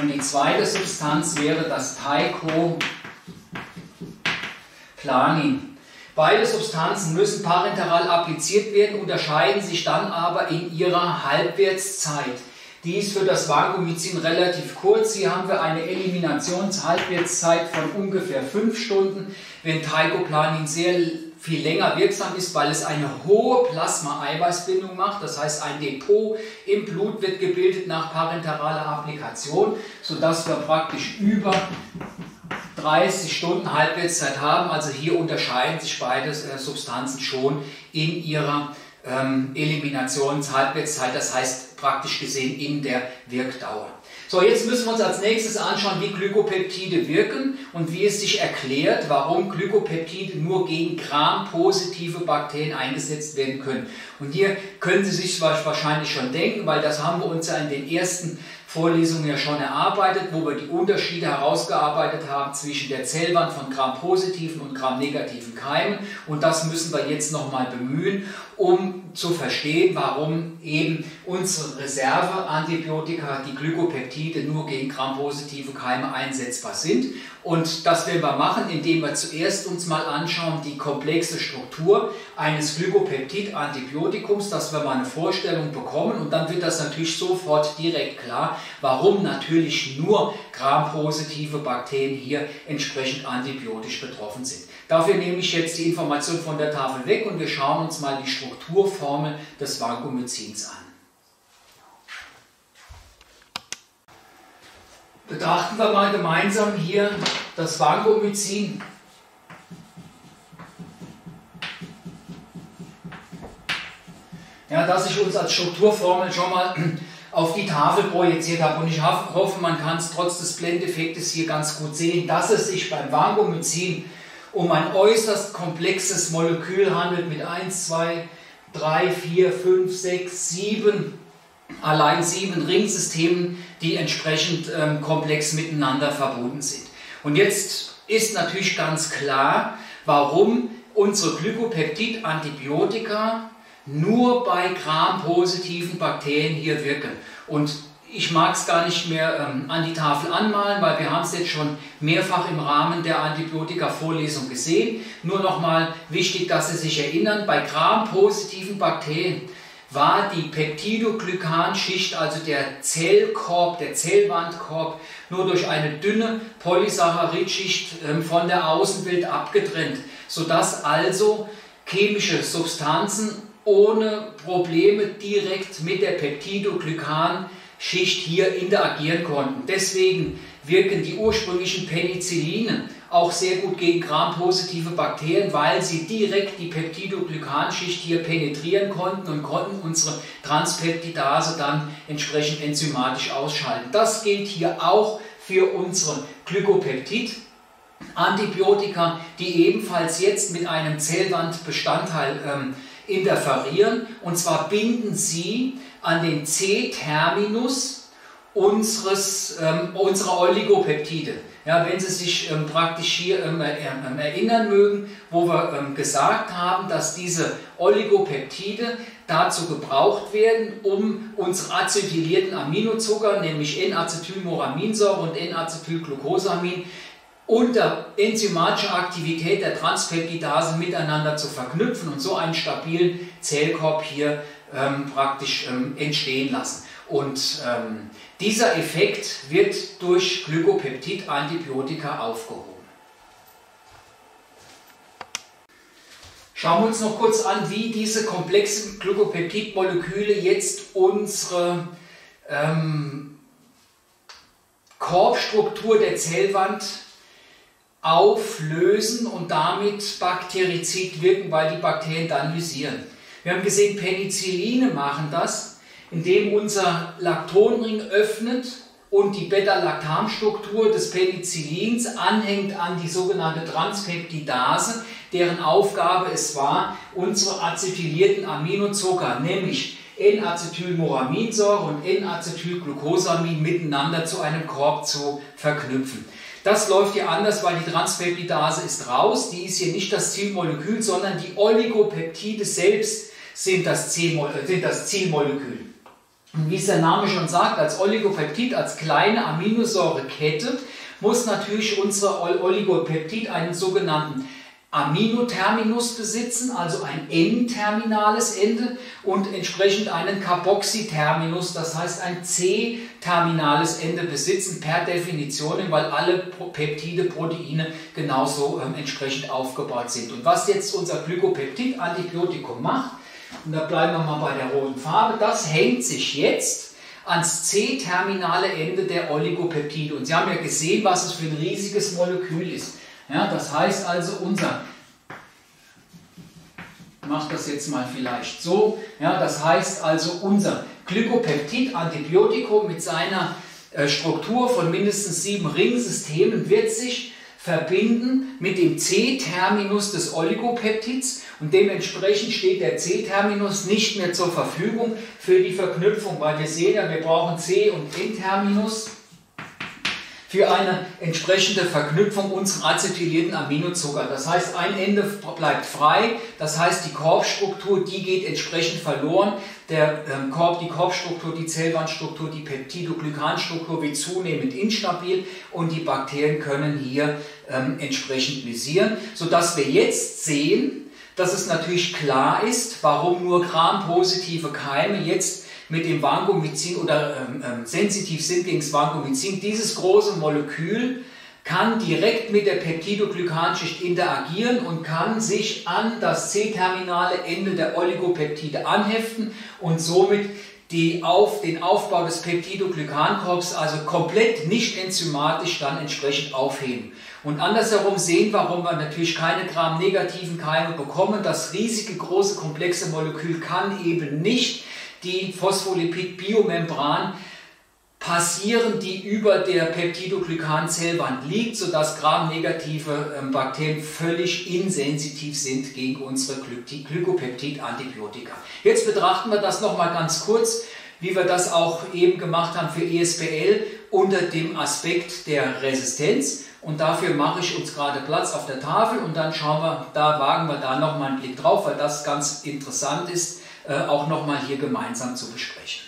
Und die zweite Substanz wäre das Teicoplanin. Beide Substanzen müssen parenteral appliziert werden, unterscheiden sich dann aber in ihrer Halbwertszeit. Die ist für das Vancomycin relativ kurz. Hier haben wir eine Eliminationshalbwertszeit von ungefähr 5 Stunden, wenn Teicoplanin sehr viel länger wirksam ist, weil es eine hohe Plasma-Eiweißbindung macht. Das heißt, ein Depot im Blut wird gebildet nach parenteraler Applikation, sodass wir praktisch über 30 Stunden Halbwertszeit haben. Also hier unterscheiden sich beide äh, Substanzen schon in ihrer ähm, Eliminationshalbwertszeit, das heißt praktisch gesehen in der Wirkdauer. So, jetzt müssen wir uns als nächstes anschauen, wie Glykopeptide wirken und wie es sich erklärt, warum Glykopeptide nur gegen Gram-positive Bakterien eingesetzt werden können. Und hier können Sie sich wahrscheinlich schon denken, weil das haben wir uns ja in den ersten Vorlesungen ja schon erarbeitet, wo wir die Unterschiede herausgearbeitet haben zwischen der Zellwand von Gram-positiven und Gram-negativen Keimen. Und das müssen wir jetzt nochmal bemühen, um zu verstehen, warum eben unsere Reserveantibiotika, die Glykopeptide, nur gegen Gram-positive Keime einsetzbar sind. Und das werden wir machen, indem wir zuerst uns mal anschauen, die komplexe Struktur eines Glykopeptid-Antibiotikums, dass wir mal eine Vorstellung bekommen. Und dann wird das natürlich sofort direkt klar, warum natürlich nur Gram-positive Bakterien hier entsprechend antibiotisch betroffen sind. Dafür nehme ich jetzt die Information von der Tafel weg und wir schauen uns mal die Strukturformel des Vancomycins an. Betrachten wir mal gemeinsam hier das Vancomycin. Ja, dass ich uns als Strukturformel schon mal auf die Tafel projiziert habe. Und ich hoffe, man kann es trotz des Blendeffektes hier ganz gut sehen, dass es sich beim Vancomycin um ein äußerst komplexes Molekül handelt mit 1, 2, 3, 4, 5, 6, 7, allein sieben Ringsystemen, die entsprechend ähm, komplex miteinander verbunden sind. Und jetzt ist natürlich ganz klar, warum unsere Glykopeptid-Antibiotika nur bei Gram-positiven Bakterien hier wirken. Und ich mag es gar nicht mehr ähm, an die Tafel anmalen, weil wir haben es jetzt schon mehrfach im Rahmen der Antibiotika-Vorlesung gesehen. Nur nochmal wichtig, dass Sie sich erinnern, bei Gram-positiven Bakterien war die Peptidoglykanschicht, also der Zellkorb, der Zellwandkorb, nur durch eine dünne Polysaccaridschicht ähm, von der Außenwelt abgetrennt, sodass also chemische Substanzen ohne Probleme direkt mit der Peptidoglykanschicht hier interagieren konnten. Deswegen wirken die ursprünglichen Penicilline auch sehr gut gegen Gram-positive Bakterien, weil sie direkt die Peptidoglykanschicht hier penetrieren konnten und konnten unsere Transpeptidase dann entsprechend enzymatisch ausschalten. Das gilt hier auch für unsere Glykopeptid. Antibiotika, die ebenfalls jetzt mit einem Zellwandbestandteil ähm, interferieren. Und zwar binden sie an den C-Terminus ähm, unserer Oligopeptide. Ja, wenn Sie sich ähm, praktisch hier ähm, ähm, erinnern mögen, wo wir ähm, gesagt haben, dass diese Oligopeptide dazu gebraucht werden, um unsere acetylierten Aminozucker, nämlich N-Acetylmoraminsäure und N-Acetylglucosamin, unter enzymatischer Aktivität der Transpeptidase miteinander zu verknüpfen und so einen stabilen Zellkorb hier ähm, praktisch ähm, entstehen lassen. Und dieser Effekt wird durch Glykopeptid-Antibiotika aufgehoben. Schauen wir uns noch kurz an, wie diese komplexen Glykopeptidmoleküle jetzt unsere ähm, Korbstruktur der Zellwand auflösen und damit bakterizid wirken, weil die Bakterien dann lysieren. Wir haben gesehen, Penicilline machen das, indem unser Laktonring öffnet und die Beta-Lactam-Struktur des Penicillins anhängt an die sogenannte Transpeptidase, deren Aufgabe es war, unsere acetylierten Aminozucker, nämlich N-Acetylmoraminsäure und N-Acetylglucosamin miteinander zu einem Korb zu verknüpfen. Das läuft hier anders, weil die Transpeptidase ist raus. Die ist hier nicht das Zielmolekül, sondern die Oligopeptide selbst sind das, sind das Zielmolekül. Und wie es der Name schon sagt, als Oligopeptid, als kleine Aminosäurekette, muss natürlich unsere Oligopeptid einen sogenannten Aminoterminus besitzen, also ein N-terminales Ende und entsprechend einen Carboxyterminus, das heißt ein C-terminales Ende besitzen, per Definition, weil alle Peptide, Proteine genauso ähm, entsprechend aufgebaut sind. Und was jetzt unser Glykopeptid-Antibiotikum macht, und da bleiben wir mal bei der roten Farbe, das hängt sich jetzt ans C-terminale Ende der Oligopeptide. Und Sie haben ja gesehen, was es für ein riesiges Molekül ist. Ja, das heißt also, unser, macht das jetzt mal vielleicht so, ja, das heißt also, unser Glykopeptid-Antibiotikum mit seiner äh, Struktur von mindestens sieben Ringsystemen wird sich verbinden mit dem C-Terminus des Oligopeptids und dementsprechend steht der C-Terminus nicht mehr zur Verfügung für die Verknüpfung, weil wir sehen ja, wir brauchen C- und N-Terminus für eine entsprechende Verknüpfung unserer acetylierten Aminozucker. Das heißt, ein Ende bleibt frei, das heißt, die Korbstruktur, die geht entsprechend verloren. Der ähm, Korb, die Korbstruktur, die Zellwandstruktur, die Peptidoglykanstruktur wird zunehmend instabil und die Bakterien können hier ähm, entsprechend lysieren, sodass wir jetzt sehen, dass es natürlich klar ist, warum nur grampositive Keime jetzt mit dem Vancomycin oder ähm, ähm, sensitiv sind gegen das Vancomycin. Dieses große Molekül kann direkt mit der Peptidoglykanschicht interagieren und kann sich an das C-terminale Ende der Oligopeptide anheften und somit die auf den Aufbau des Peptidoglykankorbs also komplett nicht enzymatisch dann entsprechend aufheben. Und andersherum sehen, warum wir natürlich keine Gram-negativen Keime bekommen. Das riesige, große, komplexe Molekül kann eben nicht die Phospholipid-Biomembran passieren, die über der Peptidoglykan-Zellwand liegt, sodass gramnegative ähm, Bakterien völlig insensitiv sind gegen unsere Glykopeptid-Antibiotika. Jetzt betrachten wir das nochmal ganz kurz, wie wir das auch eben gemacht haben für ESBL unter dem Aspekt der Resistenz. Und dafür mache ich uns gerade Platz auf der Tafel und dann schauen wir, da wagen wir da nochmal einen Blick drauf, weil das ganz interessant ist äh, auch nochmal hier gemeinsam zu besprechen.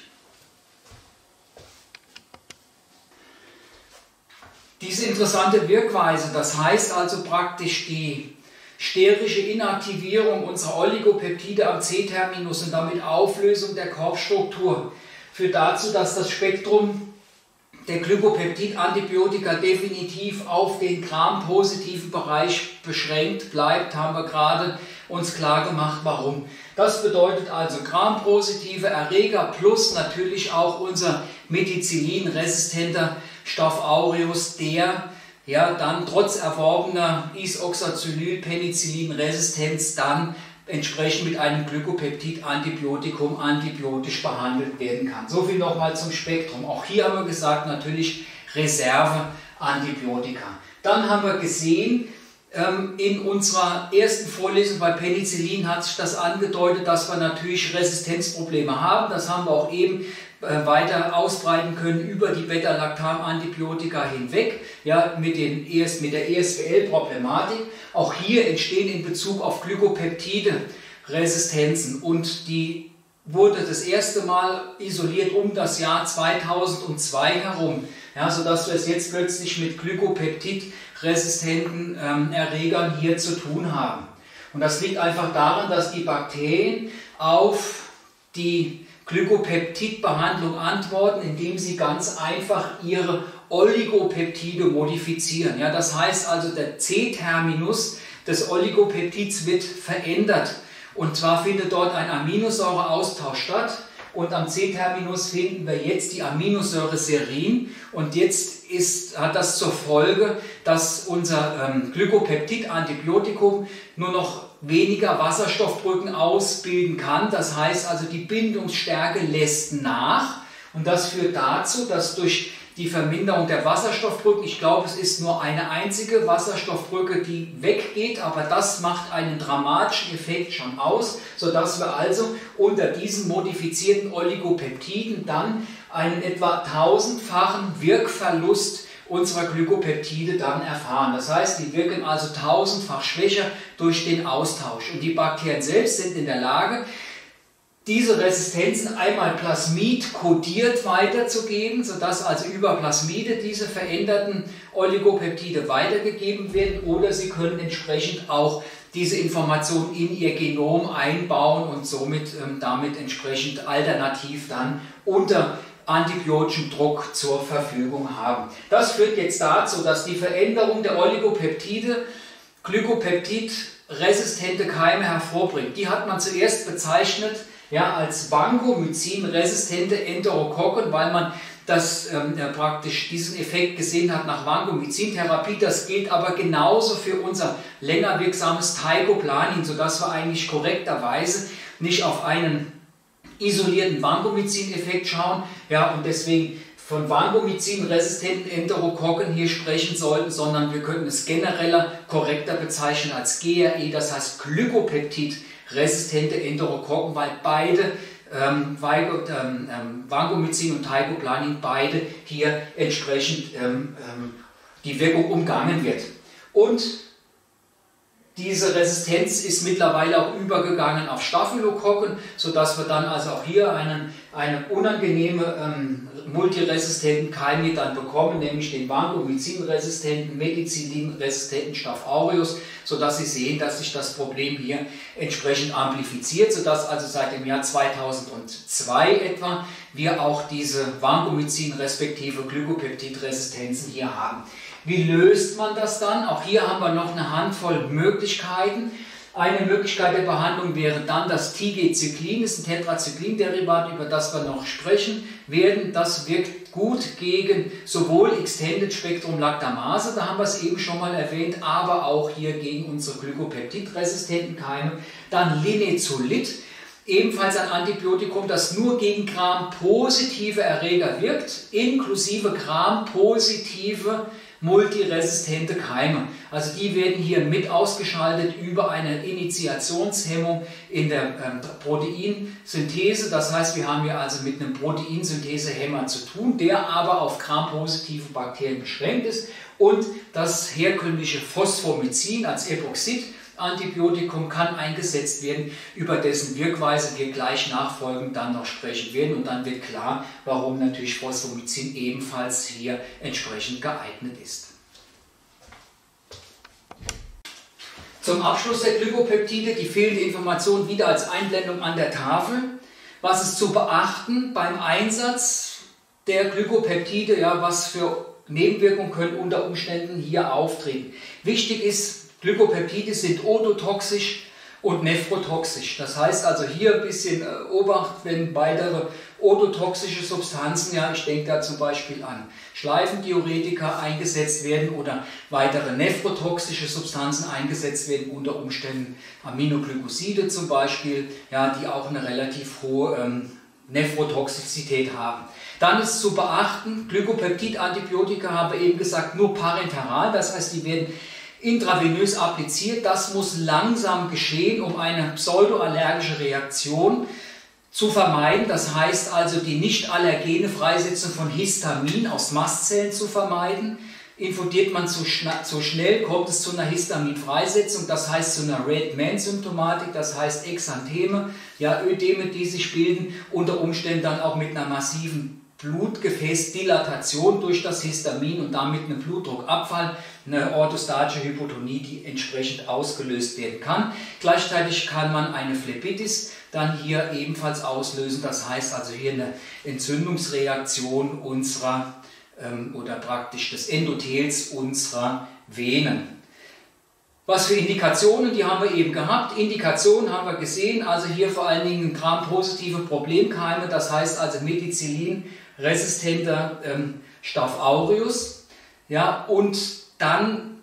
Diese interessante Wirkweise, das heißt also praktisch die sterische Inaktivierung unserer Oligopeptide am C-Terminus und damit Auflösung der Korbstruktur, führt dazu, dass das Spektrum der Glykopeptid-Antibiotika definitiv auf den Gram-positiven Bereich beschränkt bleibt, haben wir gerade uns klar gemacht, warum. Das bedeutet also Gram-positive Erreger plus natürlich auch unser Methicillin-resistenter Stoff aureus, der ja dann trotz erworbener Isoxazolyl-Penicillin-Resistenz dann entsprechend mit einem Glykopeptid-Antibiotikum antibiotisch behandelt werden kann. So viel nochmal zum Spektrum. Auch hier haben wir gesagt, natürlich Reserve-Antibiotika. Dann haben wir gesehen, in unserer ersten Vorlesung bei Penicillin hat sich das angedeutet, dass wir natürlich Resistenzprobleme haben. Das haben wir auch eben äh, weiter ausbreiten können über die Beta-Lactam-Antibiotika hinweg, ja, mit, den mit der ESBL-Problematik. Auch hier entstehen in Bezug auf Glykopeptide Resistenzen und die wurde das erste Mal isoliert um das Jahr 2002 herum, ja, sodass wir es jetzt plötzlich mit Glykopeptid-resistenten ähm, Erregern hier zu tun haben. Und das liegt einfach daran, dass die Bakterien auf die Glykopeptidbehandlung antworten, indem sie ganz einfach ihre Oligopeptide modifizieren. Ja, das heißt also, der C-Terminus des Oligopeptids wird verändert. Und zwar findet dort ein Aminosäureaustausch statt. Und am C-Terminus finden wir jetzt die Aminosäure Serin. Und jetzt ist, hat das zur Folge, dass unser ähm, Glykopeptid-Antibiotikum nur noch weniger Wasserstoffbrücken ausbilden kann. Das heißt also, die Bindungsstärke lässt nach und das führt dazu, dass durch die Verminderung der Wasserstoffbrücken, ich glaube, es ist nur eine einzige Wasserstoffbrücke, die weggeht, aber das macht einen dramatischen Effekt schon aus, sodass wir also unter diesen modifizierten Oligopeptiden dann einen etwa tausendfachen Wirkverlust unserer Glykopeptide dann erfahren. Das heißt, die wirken also tausendfach schwächer durch den Austausch. Und die Bakterien selbst sind in der Lage, diese Resistenzen einmal Plasmid kodiert weiterzugeben, sodass also über Plasmide diese veränderten Oligopeptide weitergegeben werden oder sie können entsprechend auch diese Information in ihr Genom einbauen und somit ähm, damit entsprechend alternativ dann unter antibiotischen Druck zur Verfügung haben. Das führt jetzt dazu, dass die Veränderung der Oligopeptide Glykopeptid-resistente Keime hervorbringt. Die hat man zuerst bezeichnet ja, als Vancomycin-resistente Enterokokken, weil man das ähm, praktisch diesen Effekt gesehen hat nach Vancomycin-Therapie. Das gilt aber genauso für unser länger wirksames Teigoplanin, sodass wir eigentlich korrekterweise nicht auf einen isolierten Vancomycin-Effekt schauen. Ja, und deswegen von Vancomycin-resistenten Enterokokken hier sprechen sollten, sondern wir könnten es genereller, korrekter bezeichnen als GRE, das heißt Glykopeptid-resistente Enterokokken, weil beide ähm, ähm, ähm, Vancomycin und Teigoplanin beide hier entsprechend ähm, ähm, die Wirkung umgangen wird. Und diese Resistenz ist mittlerweile auch übergegangen auf Staphylokokken, sodass wir dann also auch hier einen, eine unangenehme ähm, multiresistenten Keime dann bekommen, nämlich den Vancomycin-resistenten, Medicillin-resistenten Staph aureus, sodass Sie sehen, dass sich das Problem hier entsprechend amplifiziert, sodass also seit dem Jahr 2002 etwa wir auch diese Vancomycin respektive Glykopeptid-Resistenzen hier haben. Wie löst man das dann? Auch hier haben wir noch eine Handvoll Möglichkeiten. Eine Möglichkeit der Behandlung wäre dann das Tigecyclin, das ist ein Tetracyclin-Derivat, über das wir noch sprechen werden. Das wirkt gut gegen sowohl Extended Spektrum Lactamase, da haben wir es eben schon mal erwähnt, aber auch hier gegen unsere Glykopeptid-resistenten Keime. Dann Linezolid, ebenfalls ein Antibiotikum, das nur gegen Gram-positive Erreger wirkt, inklusive Gram-positive multiresistente Keime. Also die werden hier mit ausgeschaltet über eine Initiationshemmung in der ähm, Proteinsynthese. Das heißt, wir haben hier also mit einem Proteinsynthesehemmer zu tun, der aber auf grampositive Bakterien beschränkt ist. Und das herkömmliche Phosphomycin als Epoxid Antibiotikum kann eingesetzt werden, über dessen Wirkweise wir gleich nachfolgend dann noch sprechen werden. Und dann wird klar, warum natürlich Phosphomycin ebenfalls hier entsprechend geeignet ist. Zum Abschluss der Glykopeptide die fehlende Information wieder als Einblendung an der Tafel. Was ist zu beachten beim Einsatz der Glykopeptide? Ja, was für Nebenwirkungen können unter Umständen hier auftreten? Wichtig ist, Glykopeptide sind ototoxisch und nephrotoxisch. Das heißt also hier ein bisschen äh, Obacht, wenn weitere ototoxische Substanzen, ja, ich denke da zum Beispiel an Schleifendiuretika eingesetzt werden oder weitere nephrotoxische Substanzen eingesetzt werden, unter Umständen Aminoglycoside zum Beispiel, ja, die auch eine relativ hohe ähm, Nephrotoxizität haben. Dann ist zu beachten, Glykopeptid-Antibiotika haben wir eben gesagt, nur parenteral, das heißt, die werden intravenös appliziert. Das muss langsam geschehen, um eine pseudoallergische Reaktion zu vermeiden. Das heißt also, die nicht allergene Freisetzung von Histamin aus Mastzellen zu vermeiden. Infundiert man zu, zu schnell, kommt es zu einer Histaminfreisetzung, das heißt zu einer Red-Man-Symptomatik, das heißt Exantheme, ja, Ödeme, die sich bilden, unter Umständen dann auch mit einer massiven Blutgefäßdilatation durch das Histamin und damit einem Blutdruckabfall, eine orthostatische Hypotonie, die entsprechend ausgelöst werden kann. Gleichzeitig kann man eine Phlebitis dann hier ebenfalls auslösen, das heißt also hier eine Entzündungsreaktion unserer ähm, oder praktisch des Endothels unserer Venen. Was für Indikationen, die haben wir eben gehabt. Indikationen haben wir gesehen, also hier vor allen Dingen Gram-positive Problemkeime, das heißt also Methicillin resistenter ähm, Staph aureus. Ja, und dann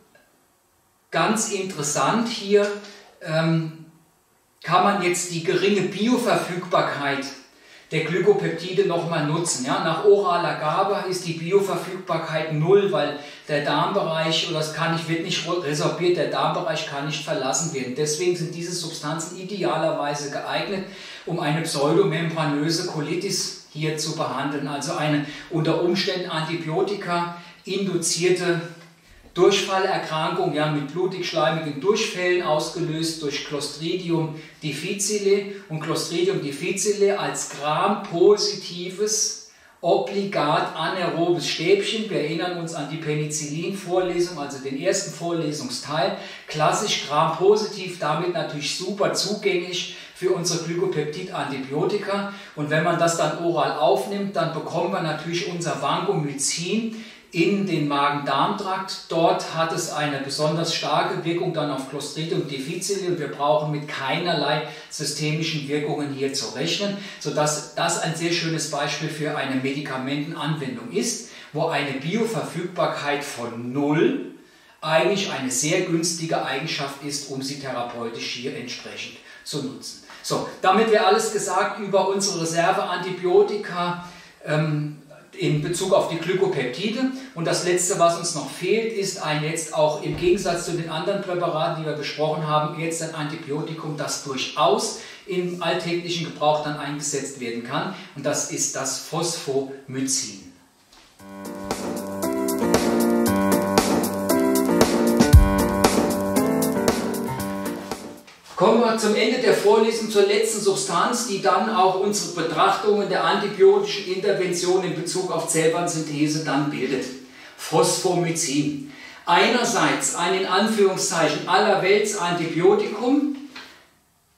ganz interessant hier ähm, kann man jetzt die geringe Bioverfügbarkeit der Glykopeptide nochmal nutzen. Ja, nach oraler Gabe ist die Bioverfügbarkeit null, weil der Darmbereich, oder das kann nicht, wird nicht resorbiert, der Darmbereich kann nicht verlassen werden. Deswegen sind diese Substanzen idealerweise geeignet, um eine pseudomembranöse Colitis hier zu behandeln. Also eine unter Umständen Antibiotika induzierte Durchfallerkrankung ja, mit blutig-schleimigen Durchfällen ausgelöst durch Clostridium difficile und Clostridium difficile als Gram-positives obligat anaerobes Stäbchen. Wir erinnern uns an die Penicillin-Vorlesung, also den ersten Vorlesungsteil. Klassisch Gram-positiv, damit natürlich super zugänglich für unsere Glykopeptid-Antibiotika. Und wenn man das dann oral aufnimmt, dann bekommen wir natürlich unser Vancomycin in den Magen-Darm-Trakt. Dort hat es eine besonders starke Wirkung dann auf Clostridium difficile und wir brauchen mit keinerlei systemischen Wirkungen hier zu rechnen, sodass das ein sehr schönes Beispiel für eine Medikamentenanwendung ist, wo eine Bioverfügbarkeit von null eigentlich eine sehr günstige Eigenschaft ist, um sie therapeutisch hier entsprechend zu nutzen. So, damit wäre alles gesagt über unsere Reserveantibiotika ähm, in Bezug auf die Glykopeptide. Und das letzte, was uns noch fehlt, ist ein jetzt auch im Gegensatz zu den anderen Präparaten, die wir besprochen haben, jetzt ein Antibiotikum, das durchaus im alltäglichen Gebrauch dann eingesetzt werden kann. Und das ist das Phosphomycin. Kommen wir zum Ende der Vorlesung zur letzten Substanz, die dann auch unsere Betrachtungen der antibiotischen Intervention in Bezug auf Zellwandsynthese dann bildet. Phosphomycin. Einerseits ein in Anführungszeichen allerwelts Antibiotikum,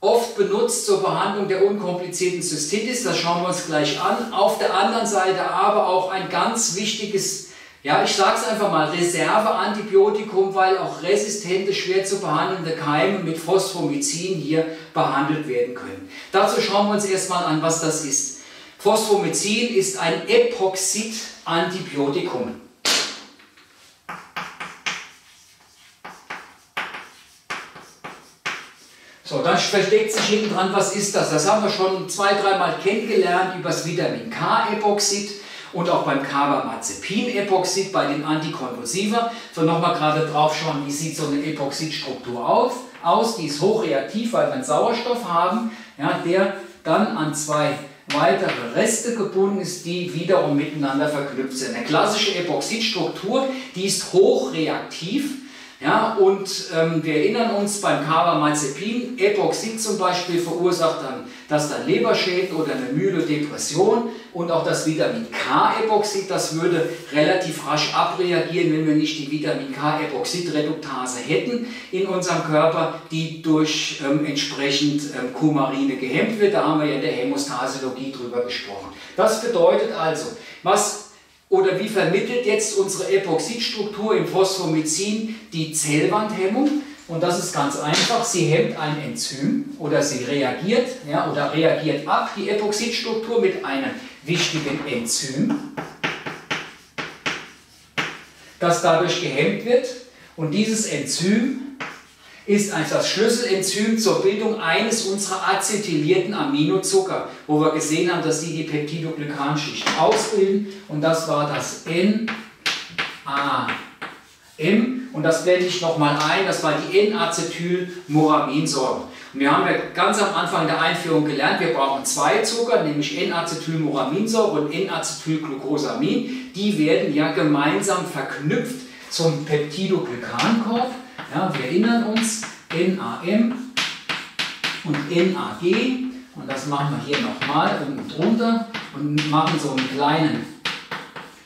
oft benutzt zur Behandlung der unkomplizierten Cystitis, das schauen wir uns gleich an. Auf der anderen Seite aber auch ein ganz wichtiges ja, ich sage es einfach mal, Reserveantibiotikum, weil auch resistente, schwer zu behandelnde Keime mit Phosphomycin hier behandelt werden können. Dazu schauen wir uns erstmal an, was das ist. Phosphomycin ist ein Epoxid-Antibiotikum. So, dann versteckt sich hinten dran, was ist das? Das haben wir schon zwei, dreimal kennengelernt über das Vitamin K-Epoxid und auch beim Carbamazepin-Epoxid, bei den Antikonvulsiva. So nochmal gerade drauf schauen, wie sieht so eine Epoxidstruktur auf, aus. Die ist hochreaktiv, weil wir einen Sauerstoff haben, ja, der dann an zwei weitere Reste gebunden ist, die wiederum miteinander verknüpft sind. Eine klassische Epoxidstruktur, die ist hochreaktiv ja, und ähm, wir erinnern uns beim Carbamazepin, Epoxid zum Beispiel verursacht dann das dann Leberschäden oder eine Myelodepression und auch das Vitamin K-Epoxid, das würde relativ rasch abreagieren, wenn wir nicht die Vitamin K-Epoxidreduktase hätten in unserem Körper, die durch ähm, entsprechend ähm, Kumarine gehemmt wird. Da haben wir ja in der Hämostasiologie drüber gesprochen. Das bedeutet also, was oder wie vermittelt jetzt unsere Epoxidstruktur im Phosphomycin die Zellwandhemmung? Und das ist ganz einfach. Sie hemmt ein Enzym oder sie reagiert ja, oder reagiert ab die Epoxidstruktur mit einem wichtigen Enzym, das dadurch gehemmt wird. Und dieses Enzym ist das Schlüsselenzym zur Bildung eines unserer acetylierten Aminozucker, wo wir gesehen haben, dass die die Peptidoglykanschicht ausbilden und das war das N-A. M und das blende ich nochmal ein, das war die N-Acetylmoraminsäure. Wir haben ja ganz am Anfang der Einführung gelernt, wir brauchen zwei Zucker, nämlich N-Acetylmoraminsäure und N-Acetylglucosamin. Die werden ja gemeinsam verknüpft zum Peptidoglykankorb. Ja, wir erinnern uns, NAM und NAG. Und das machen wir hier nochmal unten drunter und machen so einen kleinen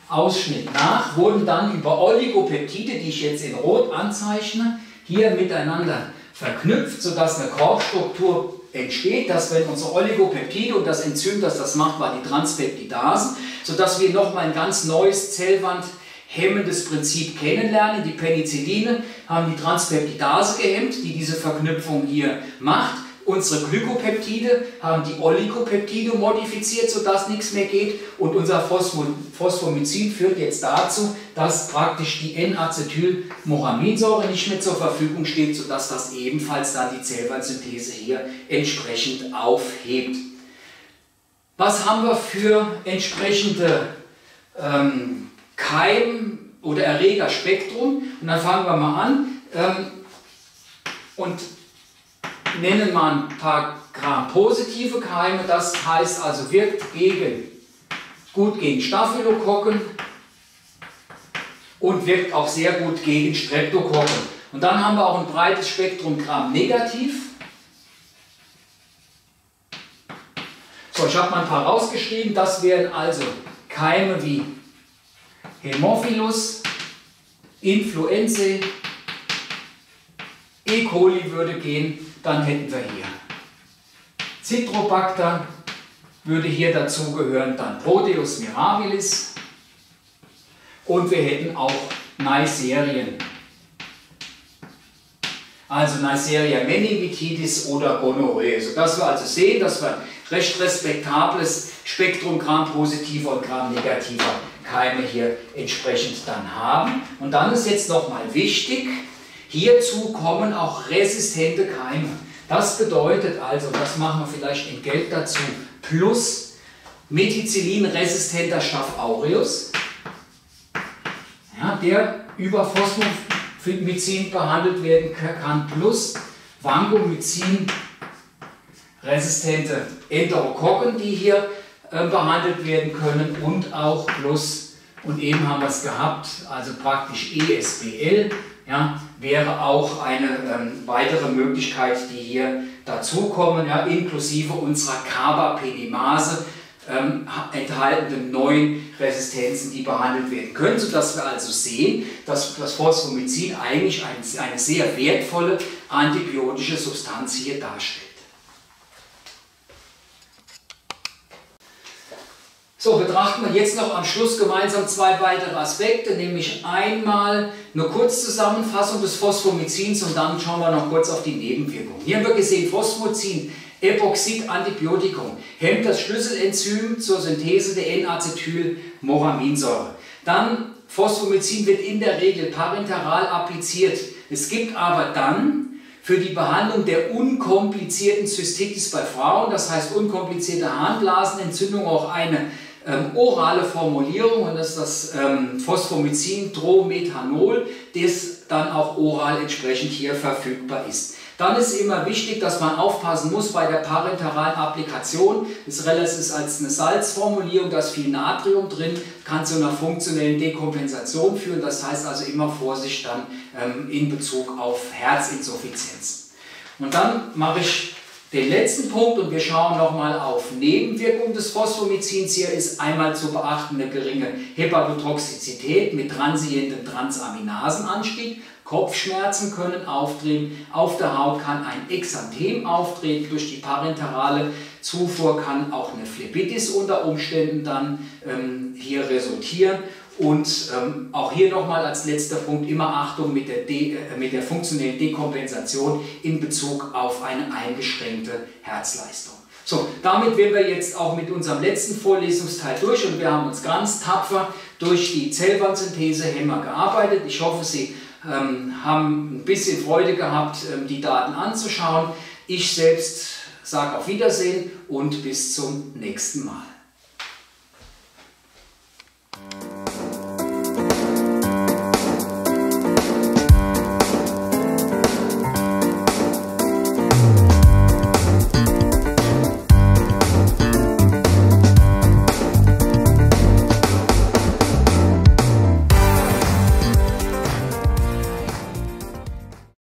Ausschnitt nach, wurden dann über Oligopeptide, die ich jetzt in Rot anzeichne, hier miteinander verknüpft, sodass eine Korbstruktur entsteht, dass wenn unsere Oligopeptide und das Enzym, das das macht, war die Transpeptidasen, sodass wir nochmal ein ganz neues Zellwand hemmendes Prinzip kennenlernen. Die Penicilline haben die Transpeptidase gehemmt, die diese Verknüpfung hier macht. Unsere Glykopeptide haben die Oligopeptide modifiziert, sodass nichts mehr geht. Und unser Phosphomycin führt jetzt dazu, dass praktisch die N-Acetylmoraminsäure nicht mehr zur Verfügung steht, sodass das ebenfalls dann die Zellwaldsynthese hier entsprechend aufhebt. Was haben wir für entsprechende ähm, Keim- oder Erregerspektrum? Und dann fangen wir mal an. Ähm, und nennen ein paar Gramm positive Keime. Das heißt also, wirkt gegen, gut gegen Staphylokokken und wirkt auch sehr gut gegen Streptokokken. Und dann haben wir auch ein breites Spektrum Gramm negativ. So, ich habe mal ein paar rausgeschrieben. Das wären also Keime wie Hämophilus, Influenzae, E. coli würde gehen, dann hätten wir hier Citrobacter, würde hier dazugehören dann Proteus mirabilis und wir hätten auch Neisserien. Also Neisseria meningitidis oder Gonorrhoe. Sodass wir also sehen, dass wir ein recht respektables Spektrum Gram-positiver und Gram-negativer Keime hier entsprechend dann haben. Und dann ist jetzt nochmal wichtig, Hierzu kommen auch resistente Keime. Das bedeutet also, das machen wir vielleicht in Geld dazu, plus Methicillin-resistenter Staph aureus, ja, der über Phosphomycin behandelt werden kann, plus Vancomycin-resistente Enterokokken, die hier äh, behandelt werden können und auch plus, und eben haben wir es gehabt, also praktisch ESBL, ja, wäre auch eine ähm, weitere Möglichkeit, die hier dazukommen, ja, inklusive unserer Carbapedimase ähm, enthaltenen neuen Resistenzen, die behandelt werden können, sodass wir also sehen, dass das Phosphomycin eigentlich eine, eine sehr wertvolle antibiotische Substanz hier darstellt. So, betrachten wir jetzt noch am Schluss gemeinsam zwei weitere Aspekte, nämlich einmal eine Kurzzusammenfassung des Phosphomycins und dann schauen wir noch kurz auf die Nebenwirkungen. Hier haben wir gesehen, Phosphomycin, Epoxid-Antibiotikum, hemmt das Schlüsselenzym zur Synthese der N-Acetylmoraminsäure. Dann, Phosphomycin wird in der Regel parenteral appliziert. Es gibt aber dann für die Behandlung der unkomplizierten Zystitis bei Frauen, das heißt unkomplizierte Harnblasenentzündung, auch eine ähm, orale Formulierung und das ist das ähm, Phosphomycin Dromethanol, das dann auch oral entsprechend hier verfügbar ist. Dann ist immer wichtig, dass man aufpassen muss bei der parenteralen Applikation. Das ist als eine Salzformulierung, da ist viel Natrium drin, kann zu einer funktionellen Dekompensation führen. Das heißt also immer Vorsicht dann ähm, in Bezug auf Herzinsuffizienz. Und dann mache ich den letzten Punkt, und wir schauen nochmal auf Nebenwirkungen des Phosphomycins, hier ist einmal zu beachten eine geringe Hepatotoxizität mit transientem Transaminasenanstieg. Kopfschmerzen können auftreten, auf der Haut kann ein Exanthem auftreten, durch die parenterale Zufuhr kann auch eine Phlebitis unter Umständen dann ähm, hier resultieren und ähm, auch hier nochmal als letzter Punkt immer Achtung mit der, De äh, mit der funktionellen Dekompensation in Bezug auf eine eingeschränkte Herzleistung. So, damit wären wir jetzt auch mit unserem letzten Vorlesungsteil durch und wir haben uns ganz tapfer durch die Zellwandsynthese-Hämmer gearbeitet. Ich hoffe, Sie ähm, haben ein bisschen Freude gehabt, ähm, die Daten anzuschauen. Ich selbst sage auf Wiedersehen und bis zum nächsten Mal.